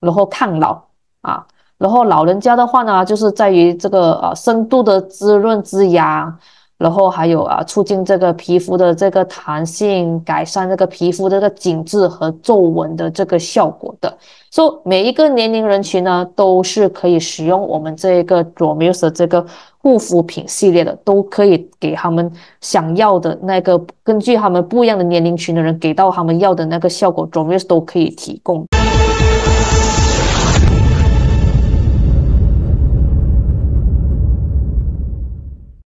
然后抗老啊。然后老人家的话呢，就是在于这个呃深度的滋润滋养。然后还有啊，促进这个皮肤的这个弹性，改善这个皮肤这个紧致和皱纹的这个效果的。所以每一个年龄人群呢，都是可以使用我们这个 d o m u s 这个护肤品系列的，都可以给他们想要的那个，根据他们不一样的年龄群的人，给到他们要的那个效果 d o m u s 都可以提供。